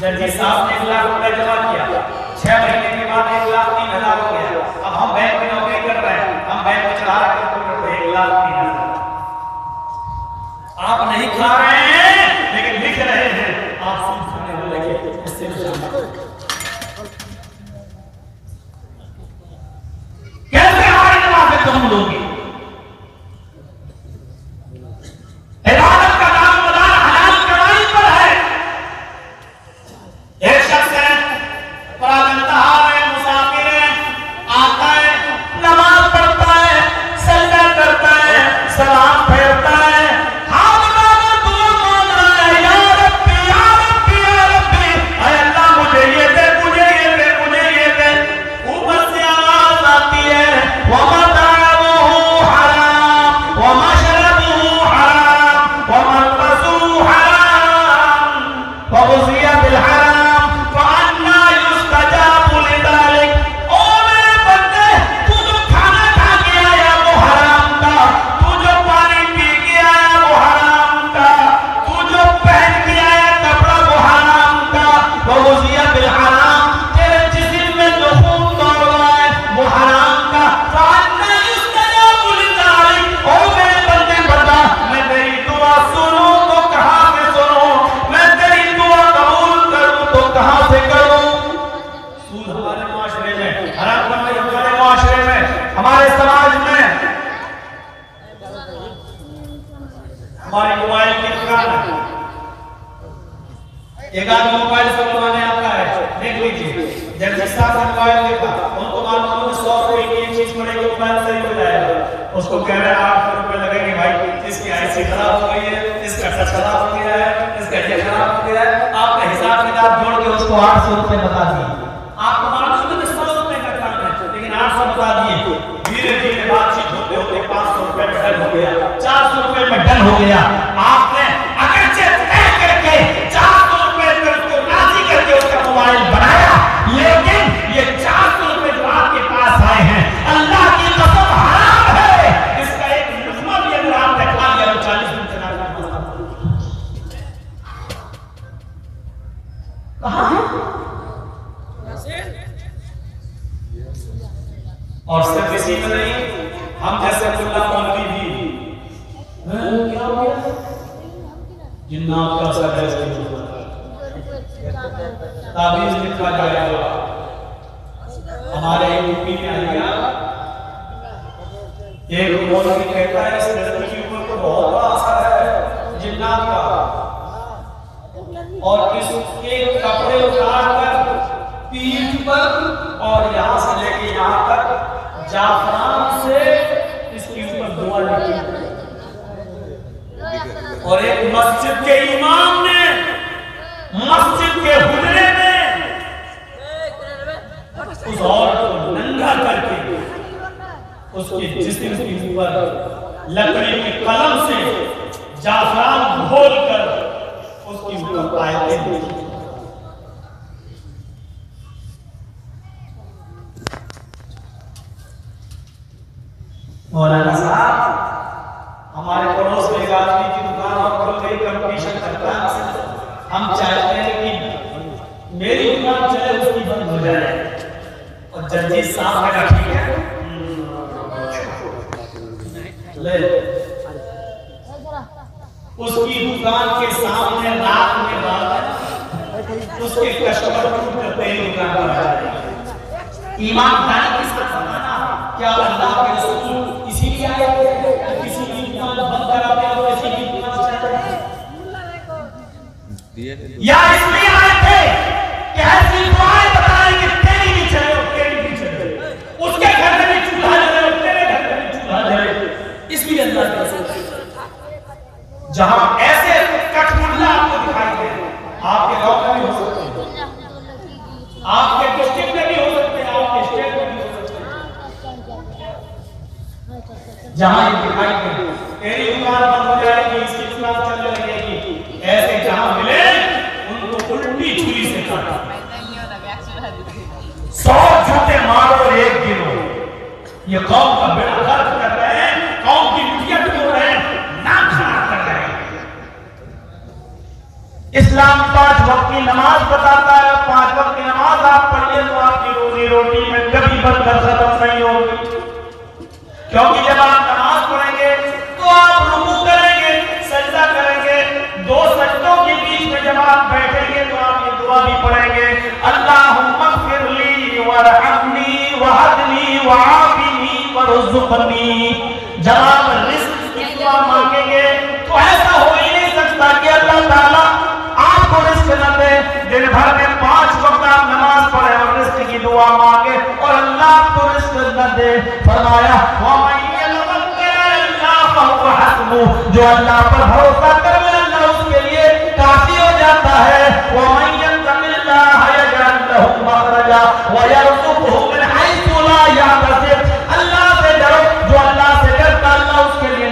जबकि साहब ने एक लाख रुपए जमा किया। छह महीने के बाद एक लाख तीन हज़ार हो गया। अब हम बैंक में नौकरी कर रहे हैं। हम बैंक में चढ़ा रहे हैं। एक लाख तीन हज़ार। आप नहीं खा रहे हैं। 可不可 या इसलिए आए थे कि ऐसी दुआएँ कि तेरी भी चले और तेरी भी चले। उसके घर में भी चूल्हा जले और तेरे घर में भी चूल्हा जले। इसलिए अल्लाह जहाँ इस्लाम पाँच वक्त की नमाज़ बताता है पाँच वक्त की नमाज़ आप पढ़िए तो आपकी रोजी रोटी में कभी बदतर खत्म नहीं होगी। क्योंकि जब आप नमाज़ पढ़ेंगे तो आप रुकू करेंगे, सजदा करेंगे, दो सजदों के बीच में जब आप बैठेंगे तो आप ये दुआ भी पढ़ेंगे अल्लाह वरहमनी वहदनी वाफिनी वरजुकनी जब आप रिस्क की दुआ दिन भर में पाँच वक्त आप नमाज़ पढ़े और रिस्क की दुआ मांगे और अल्लाह को रिस्क न दे। फरमाया जो अल्लाह पर भरोसा कर अल्लाह उसके लिए काफ़ी हो जाता है। वो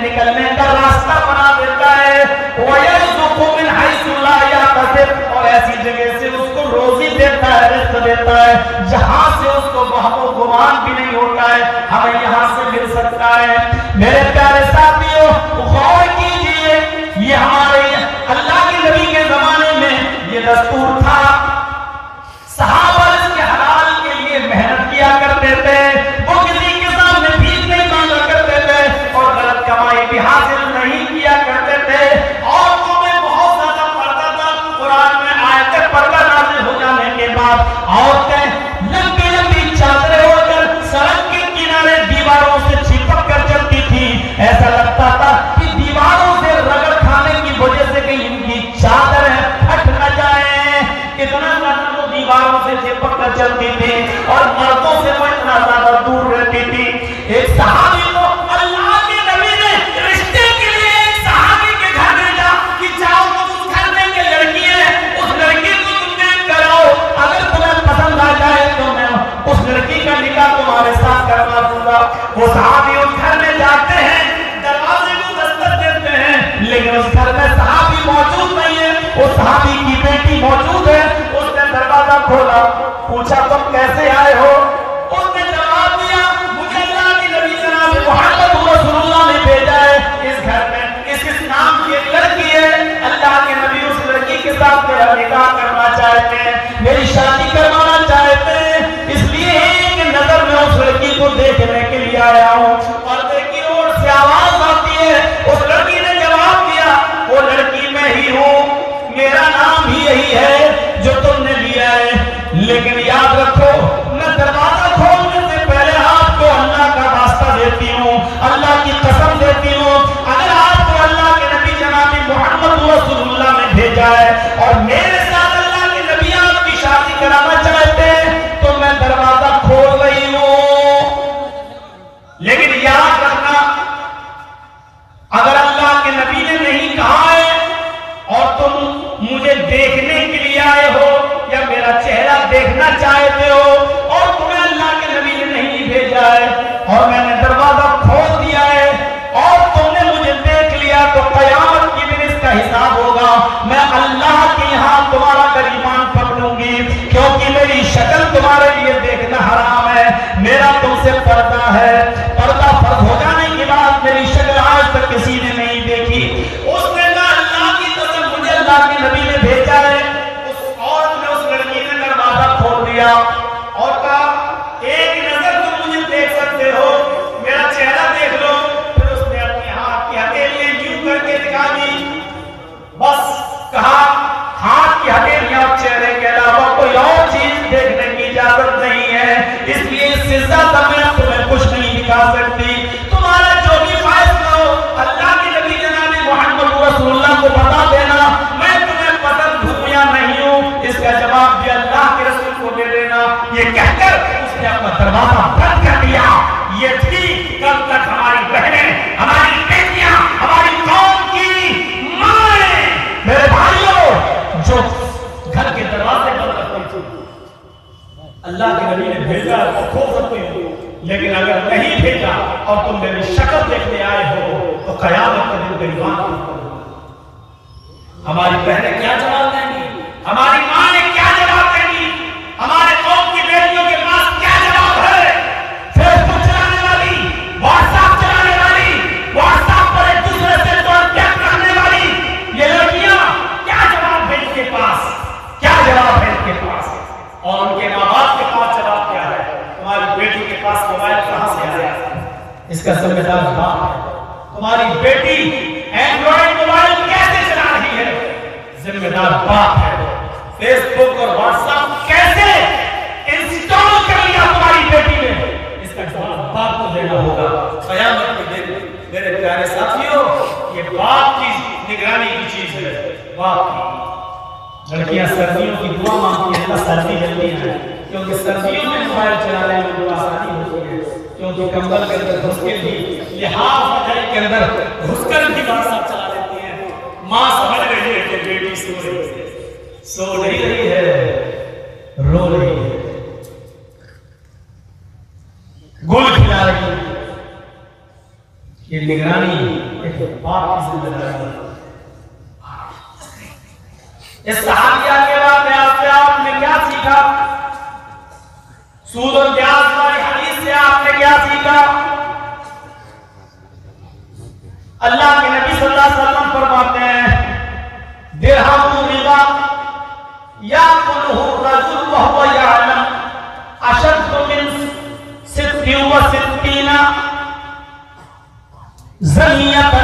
निकलने का रास्ता बना देता है। ऐसी जगह से उसको रोजी देता है रिस्क देता है। जहाँ से उसको बहुत गुमान भी नहीं होता है, हमें यहाँ से मिल सकता है। मेरे और तुम मेरी शक्ल देखने आए हो तो कयामत के दिन बेईमान दुआ मांगती हैं सर्दी जल्दी है। क्योंकि सर्दियों में मोबाइल चलाने में जो आसानी होती है। क्योंकि कंबल के अंदर घुस के भी, लिहाज के अंदर घुसकर भी व्हाट्सएप चला लेती है। माँ समझ रही है कि बेटी सो रही है। सो नहीं रही है, रो रही है। गुल खिला रही है ये निगरानी एक बाप की ज़िम्मेदारी। है इस के बाद में क्या सीखा? सूद और ब्याज वाली हदीस से आपने क्या सीखा? अल्लाह के नबी सल्लल्लाहु अलैहि वसल्लम फरमाते हैं, दिरहम रिबा या कुलहु रजुल व हुवा यअलम अशद मिन सित्ती व सित्तीना जनियतन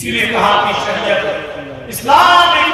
इसीलिए कहा कि शरीयत इस्लाम